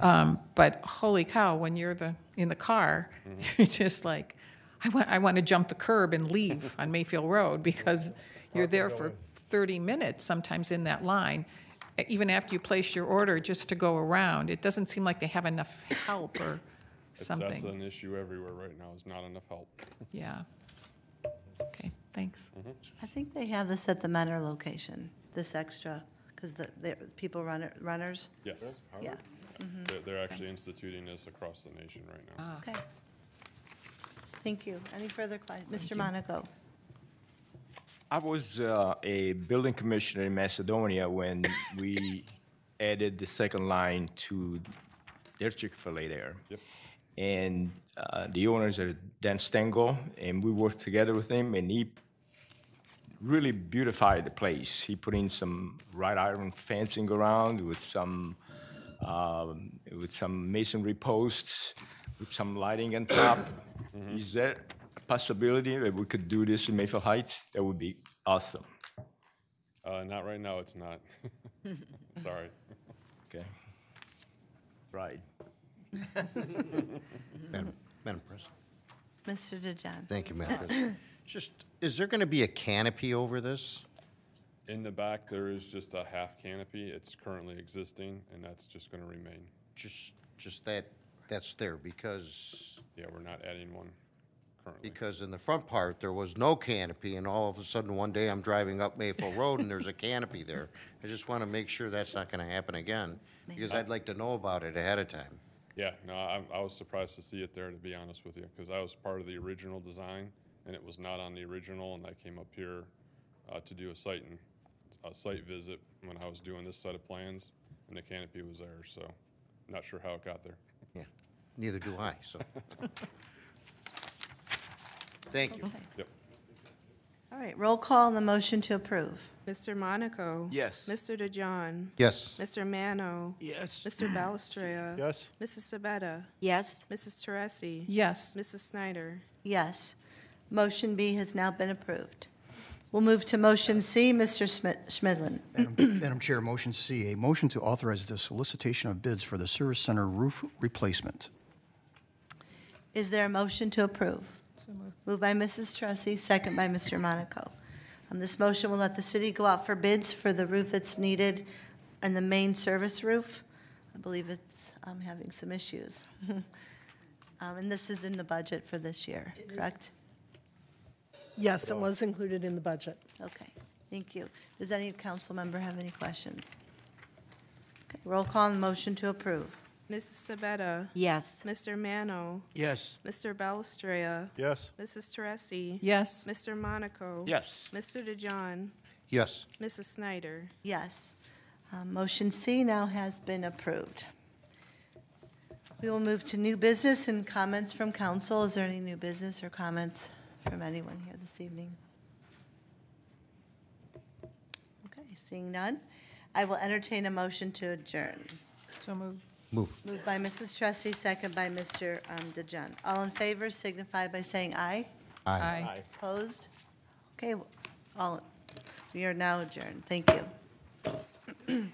Um, But holy cow, when you're the, in the car, you're just like, I want, I want to jump the curb and leave on Mayfield Road because you're there for 30 minutes sometimes in that line, even after you place your order, just to go around. It doesn't seem like they have enough help or something. It's- That's an issue everywhere right now, is not enough help. Yeah. Okay, thanks. Mm-hmm. I think they have this at the Mentor location, this extra, because the, the people runner, runners? Yes. Yeah. Mm-hmm. They're, they're actually instituting this across the nation right now. Ah. Okay. Thank you. Any further questions? Mr. Monaco? I was uh, a building commissioner in Macedonia when we added the second line to their Chick-fil-A there. Yep. And uh, the owners are Dan Stengel, and we worked together with him, and he really beautified the place. He put in some wrought iron fencing around with some um, with some masonry posts, with some lighting on top. Is there a possibility that we could do this in Mayfield Heights? That would be awesome. Uh, not right now, it's not. Sorry. Okay. Right. Madam Madam President. Mr. DeJohn? Thank you, Madam President. Just, is there going to be a canopy over this? In the back, there is just a half canopy. It's currently existing, and that's just going to remain. Just, just that, that's there, because, Yeah, we're not adding one currently. because in the front part, there was no canopy, and all of a sudden, one day, I'm driving up Maple Road, and there's a canopy there. I just want to make sure that's not going to happen again, because I'd like to know about it ahead of time. Yeah, no, I, I was surprised to see it there, to be honest with you, because I was part of the original design, and it was not on the original, and I came up here uh, to do a site and, a site visit when I was doing this set of plans, and the canopy was there, so not sure how it got there. Yeah, neither do I, so. Thank you. Okay. Yep. All right, roll call on the motion to approve. Mr. Monaco? Yes. Mr. DeJohn? Yes. Mr. Mano? Yes. Mr. Balestria? Yes? Mrs. Sabetta? Yes. Mrs. Teresi? Yes. Mrs. Snyder? Yes. Motion B has now been approved. We'll move to motion C, Mr. Schmidlin. Madam Madam Chair, motion C, a motion to authorize the solicitation of bids for the service center roof replacement. Is there a motion to approve? So moved. Moved by Mrs. Teresi, second by Mr. Monaco. Um, This motion will let the city go out for bids for the roof that's needed and the main service roof. I believe it's um, having some issues. Um, And this is in the budget for this year, correct? Yes, it was included in the budget. Okay, thank you. Does any council member have any questions? Okay, Roll call on the motion to approve. Mrs. Sabetta? Yes. Mr. Mano? Yes. Mr. Balestria? Yes. Mrs. Teresi? Yes. Mr. Monaco? Yes. Mr. DeJohn? Yes. Mrs. Snyder? Yes. Um, Motion C now has been approved. We will move to new business and comments from council. Is there any new business or comments from anyone here this evening? Okay, seeing none, I will entertain a motion to adjourn. So moved. Move. Moved by Mrs. Teresi, second by Mr. um, DeJohn. All in favor signify by saying aye. Aye. Opposed? Okay, all, we are now adjourned. Thank you.